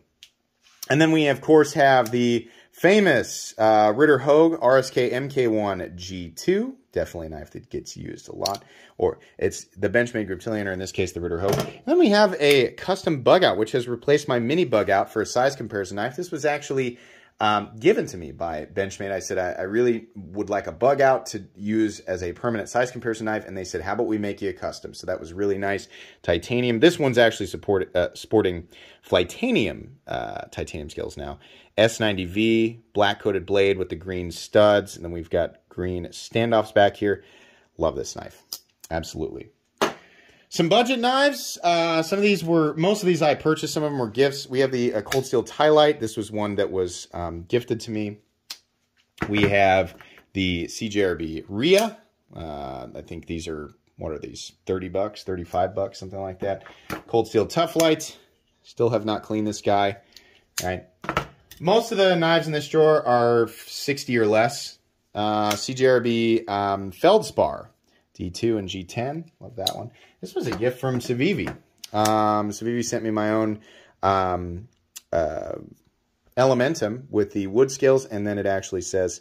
And then we, of course, have the famous uh, Ritter Hogue RSK MK1 G2. Definitely a knife that gets used a lot. Or it's the Benchmade Griptilian, or in this case, the Ritter Hogue. And then we have a custom bug out, which has replaced my mini bug out for a size comparison knife. This was actually um, given to me by Benchmade. I said, I, I, really would like a bug out to use as a permanent size comparison knife. And they said, how about we make you a custom? So that was really nice. Titanium. This one's actually support, uh, sporting Flytanium uh, titanium scales now. S90V, black coated blade with the green studs. And then we've got green standoffs back here. Love this knife. Absolutely. Some budget knives. Uh, some of these were, most of these I purchased. Some of them were gifts. We have the uh, Cold Steel Tuff Lite. This was one that was um, gifted to me. We have the CJRB Ria. Uh, I think these are, what are these? 30 bucks, 35 bucks, something like that. Cold Steel Tuff Lite. Still have not cleaned this guy. All right. Most of the knives in this drawer are 60 or less. Uh, CJRB um, Feldspar. D2 and G10. Love that one. This was a gift from Civivi. Um, Civivi sent me my own um, uh, Elementum with the wood scales, and then it actually says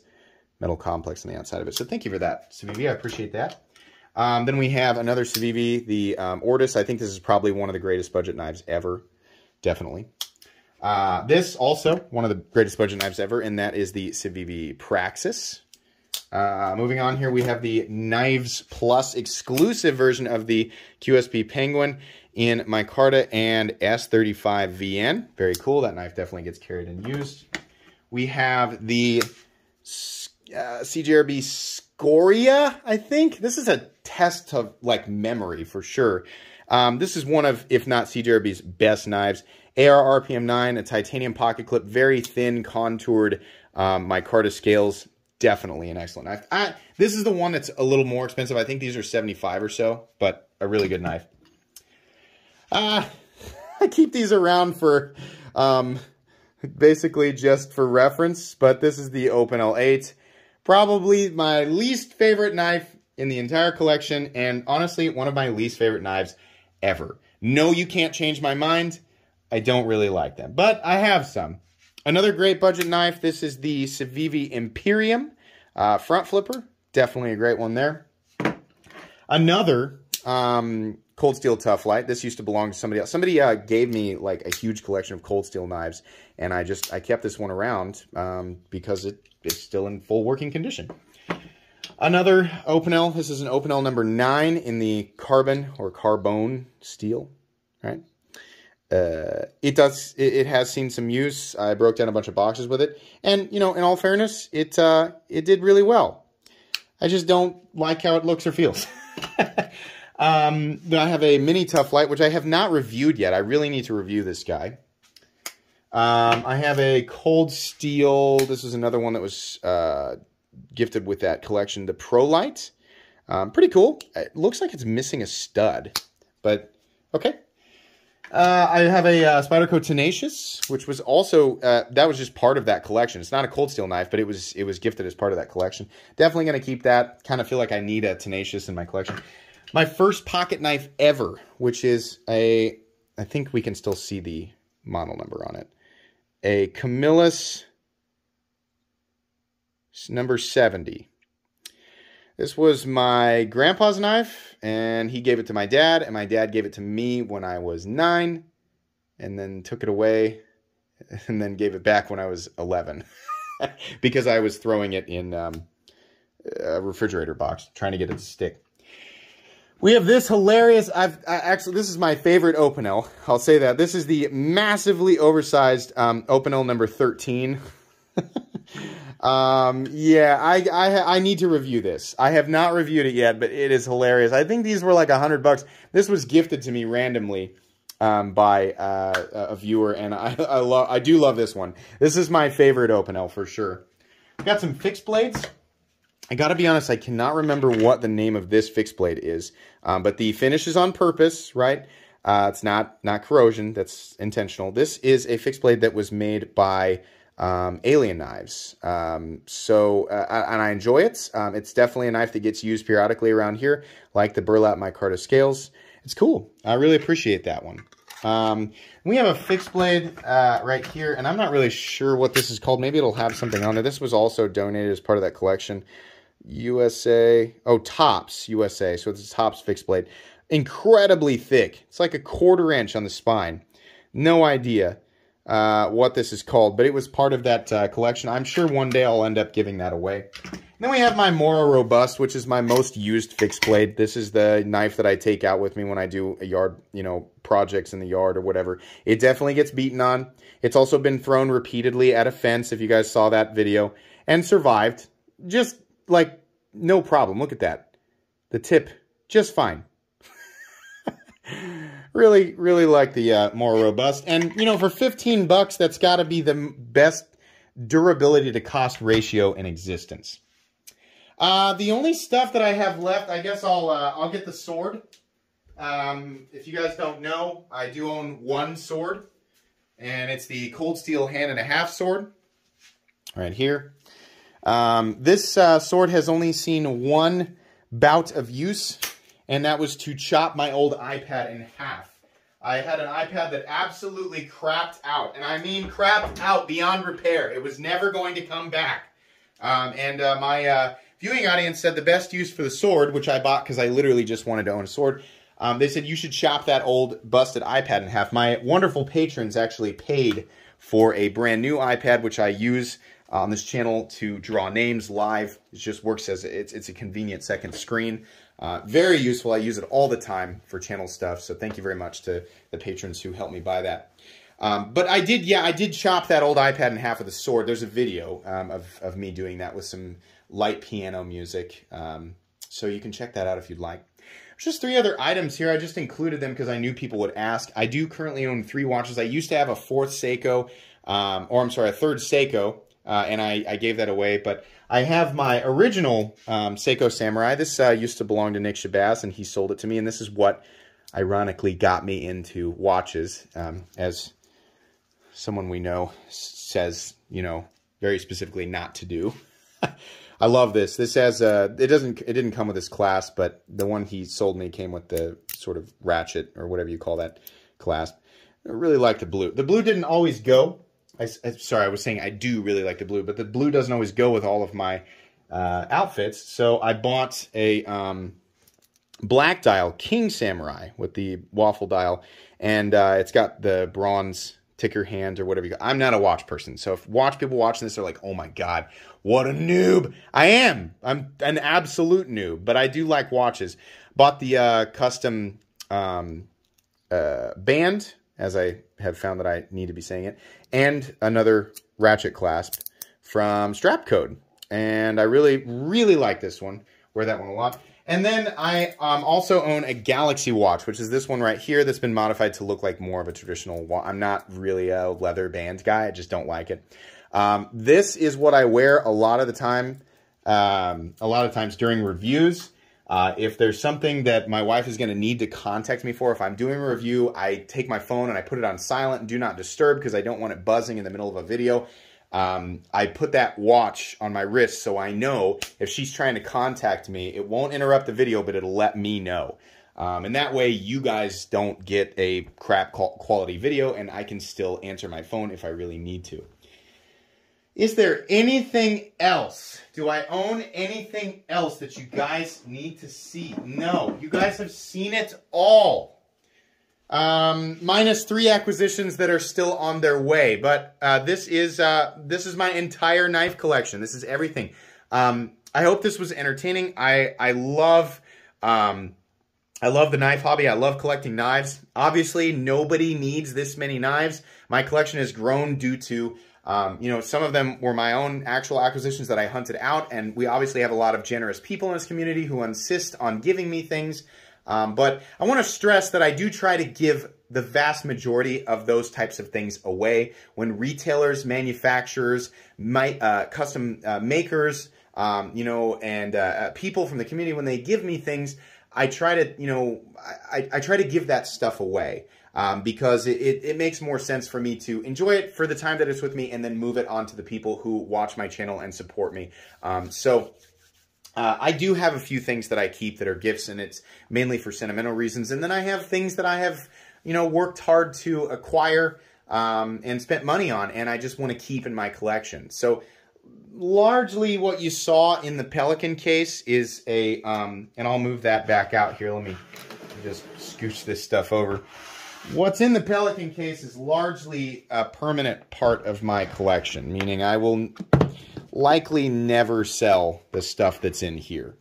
metal complex on the outside of it. So thank you for that, Civivi. I appreciate that. Um, then we have another Civivi, the um, Ortis. I think this is probably one of the greatest budget knives ever. Definitely. Uh, this also one of the greatest budget knives ever, and that is the Civivi Praxis. Uh, moving on here, we have the Knives Plus exclusive version of the QSP Penguin in micarta and S35VN. Very cool. That knife definitely gets carried and used. We have the uh, CJRB Scoria, I think. This is a test of like memory for sure. Um, this is one of, if not CJRB's best knives. AR RPM 9, a titanium pocket clip, very thin, contoured um, micarta scales. Definitely an excellent knife. I, this is the one that's a little more expensive. I think these are 75 or so, but a really good knife. Uh, I keep these around for um, basically just for reference, but this is the Opinel 8. Probably my least favorite knife in the entire collection, and honestly, one of my least favorite knives ever. No, you can't change my mind. I don't really like them, but I have some. Another great budget knife. This is the Civivi Imperium uh, front flipper. Definitely a great one there. Another um, cold steel Tuff Lite. This used to belong to somebody else. Somebody uh, gave me like a huge collection of cold steel knives, and I just I kept this one around um, because it is still in full working condition. Another Opinel. This is an Opinel number nine in the carbon or carbone steel, right? Uh, it does. It, it, has seen some use. I broke down a bunch of boxes with it, and you know, in all fairness, it uh, it did really well. I just don't like how it looks or feels. um, I have a mini Tuff Lite, which I have not reviewed yet. I really need to review this guy. Um, I have a cold steel. This is another one that was uh, gifted with that collection. The Pro Lite. Um, pretty cool. It looks like it's missing a stud, but okay. Uh, I have a uh, Spyderco Tenacious, which was also uh, that was just part of that collection. It's not a cold steel knife, but it was it was gifted as part of that collection. Definitely going to keep that. Kind of feel like I need a Tenacious in my collection. My first pocket knife ever, which is a I think we can still see the model number on it. A Camillus number 70. This was my grandpa's knife, and he gave it to my dad, and my dad gave it to me when I was nine, and then took it away, and then gave it back when I was 11 because I was throwing it in um, a refrigerator box, trying to get it to stick. We have this hilarious, I've I, actually, this is my favorite Opinel. I'll say that. This is the massively oversized um, Opinel number 13. Um, yeah, I, I, I need to review this. I have not reviewed it yet, but it is hilarious. I think these were like a hundred bucks. This was gifted to me randomly, um, by, uh, a viewer, and I, I love, I do love this one. This is my favorite Opinel for sure. Got some fixed blades. I gotta be honest, I cannot remember what the name of this fixed blade is, um, but the finish is on purpose, right? Uh, it's not, not corrosion, that's intentional. This is a fixed blade that was made by, um, alien knives. Um, so, uh, and I enjoy it. Um, it's definitely a knife that gets used periodically around here, like the Burlap Micarta scales. It's cool. I really appreciate that one. Um, we have a fixed blade uh, right here, and I'm not really sure what this is called. Maybe it'll have something on there. This was also donated as part of that collection. USA, oh, Tops USA. So it's a Tops fixed blade. Incredibly thick. It's like a quarter inch on the spine. No idea uh, what this is called, but it was part of that uh, collection. I'm sure one day I'll end up giving that away. Then we have my Mora Robust, which is my most used fixed blade. This is the knife that I take out with me when I do a yard, you know, projects in the yard or whatever. It definitely gets beaten on. It's also been thrown repeatedly at a fence, if you guys saw that video, and survived. Just, like, no problem. Look at that. The tip, just fine really, really like the uh, Mora Robust. And, you know, for 15 bucks, that's got to be the best durability to cost ratio in existence. Uh, the only stuff that I have left, I guess I'll, uh, I'll get the sword. Um, if you guys don't know, I do own one sword. And it's the Cold Steel Hand and a Half sword. Right here. Um, this uh, sword has only seen one bout of use and that was to chop my old iPad in half. I had an iPad that absolutely crapped out, and I mean crapped out beyond repair. It was never going to come back. Um, and uh, my uh, viewing audience said the best use for the sword, which I bought because I literally just wanted to own a sword, um, they said you should chop that old busted iPad in half. My wonderful patrons actually paid for a brand new iPad, which I use on this channel to draw names live. It just works as it's, it's a convenient second screen. Uh, very useful. I use it all the time for channel stuff. So thank you very much to the patrons who helped me buy that. Um, but I did, yeah, I did chop that old iPad in half with a sword. There's a video um, of, of me doing that with some light piano music. Um, so you can check that out if you'd like. Just three other items here. I just included them because I knew people would ask. I do currently own three watches. I used to have a fourth Seiko, um, or I'm sorry, a third Seiko, uh, and I, I, gave that away. But I have my original um, Seiko Samurai. This uh, used to belong to Nick Shabazz, and he sold it to me. And this is what, ironically, got me into watches, um, as someone we know says, you know, very specifically not to do. I love this. This has a, it doesn't, it didn't come with this clasp, but the one he sold me came with the sort of ratchet or whatever you call that clasp. I really like the blue. The blue didn't always go. I, I, sorry, I was saying I do really like the blue, but the blue doesn't always go with all of my uh, outfits. So I bought a um, black dial King Samurai with the waffle dial, and uh, it's got the bronze ticker hands or whatever you. I'm not a watch person. So if watch people watching this are like, oh my God, what a noob. I am. I'm an absolute noob, but I do like watches. Bought the uh, custom um, uh, band, as I have found that I need to be saying it, and another ratchet clasp from Strap Code. And I really, really like this one. Wear that one a lot. And then I um, also own a Galaxy watch, which is this one right here that's been modified to look like more of a traditional watch. I'm not really a leather band guy. I just don't like it. Um, this is what I wear a lot of the time, um, a lot of times during reviews. Uh, if there's something that my wife is going to need to contact me for, if I'm doing a review, I take my phone and I put it on silent and do not disturb because I don't want it buzzing in the middle of a video um, I put that watch on my wrist so I know if she's trying to contact me, it won't interrupt the video, but it'll let me know. Um, and that way you guys don't get a crap quality video and I can still answer my phone if I really need to. Is there anything else? Do I own anything else that you guys need to see? No, you guys have seen it all. Um, minus three acquisitions that are still on their way, but uh, this is uh, this is my entire knife collection. This is everything. Um, I hope this was entertaining. I I love um, I love the knife hobby. I love collecting knives. Obviously, nobody needs this many knives. My collection has grown due to um, you know, some of them were my own actual acquisitions that I hunted out, and we obviously have a lot of generous people in this community who insist on giving me things. Um, but I want to stress that I do try to give the vast majority of those types of things away. When retailers, manufacturers, my, uh, custom uh, makers, um, you know, and uh, uh, people from the community, when they give me things, I try to, you know, I, I try to give that stuff away. Um, because it, it, it, makes more sense for me to enjoy it for the time that it's with me and then move it on to the people who watch my channel and support me. Um, so uh, I do have a few things that I keep that are gifts, and it's mainly for sentimental reasons. And then I have things that I have, you know, worked hard to acquire um, and spent money on, and I just want to keep in my collection. So largely what you saw in the Pelican case is a, um, and I'll move that back out here. Let me just scooch this stuff over. What's in the Pelican case is largely a permanent part of my collection, meaning I will likely never sell the stuff that's in here.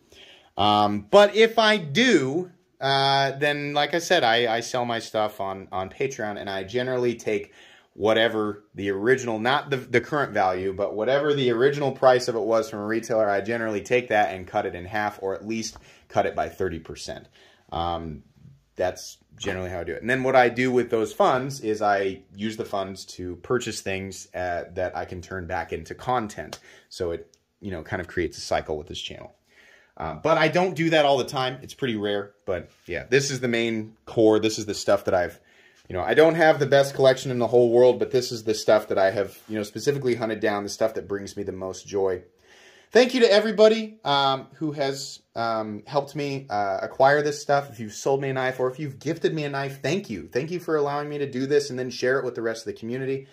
Um, but if I do, uh, then like I said, I, I sell my stuff on, on Patreon and I generally take whatever the original, not the, the current value, but whatever the original price of it was from a retailer, I generally take that and cut it in half or at least cut it by 30%. Um, that's generally how I do it. And then what I do with those funds is I use the funds to purchase things uh, that I can turn back into content. So it, you know, kind of creates a cycle with this channel. Uh, but I don't do that all the time. It's pretty rare. But yeah, this is the main core. This is the stuff that I've, you know, I don't have the best collection in the whole world, but this is the stuff that I have, you know, specifically hunted down, the stuff that brings me the most joy. Thank you to everybody um, who has um, helped me uh, acquire this stuff. If you've sold me a knife or if you've gifted me a knife, thank you. Thank you for allowing me to do this and then share it with the rest of the community.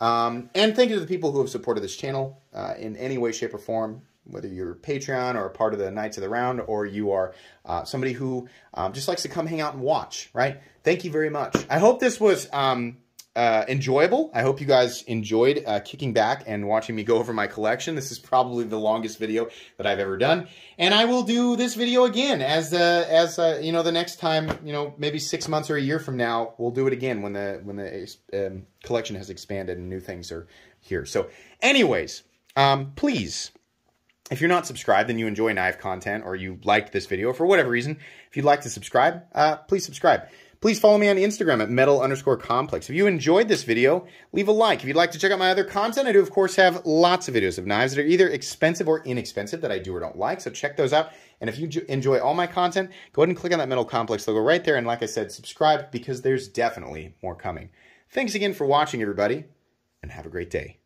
Um, and thank you to the people who have supported this channel uh, in any way, shape, or form, whether you're a Patreon or a part of the Knights of the Round or you are uh, somebody who um, just likes to come hang out and watch, right? Thank you very much. I hope this was um, uh, enjoyable. I hope you guys enjoyed uh, kicking back and watching me go over my collection. This is probably the longest video that I've ever done, and I will do this video again as uh, as uh, you know the next time you know maybe six months or a year from now we'll do it again when the when the um, collection has expanded and new things are here. So, anyways, um, please. If you're not subscribed and you enjoy knife content or you liked this video for whatever reason, if you'd like to subscribe, uh, please subscribe. Please follow me on Instagram at metal underscore complex. If you enjoyed this video, leave a like. If you'd like to check out my other content, I do, of course, have lots of videos of knives that are either expensive or inexpensive that I do or don't like. So check those out. And if you enjoy all my content, go ahead and click on that metal complex logo right there. And like I said, subscribe because there's definitely more coming. Thanks again for watching, everybody, and have a great day.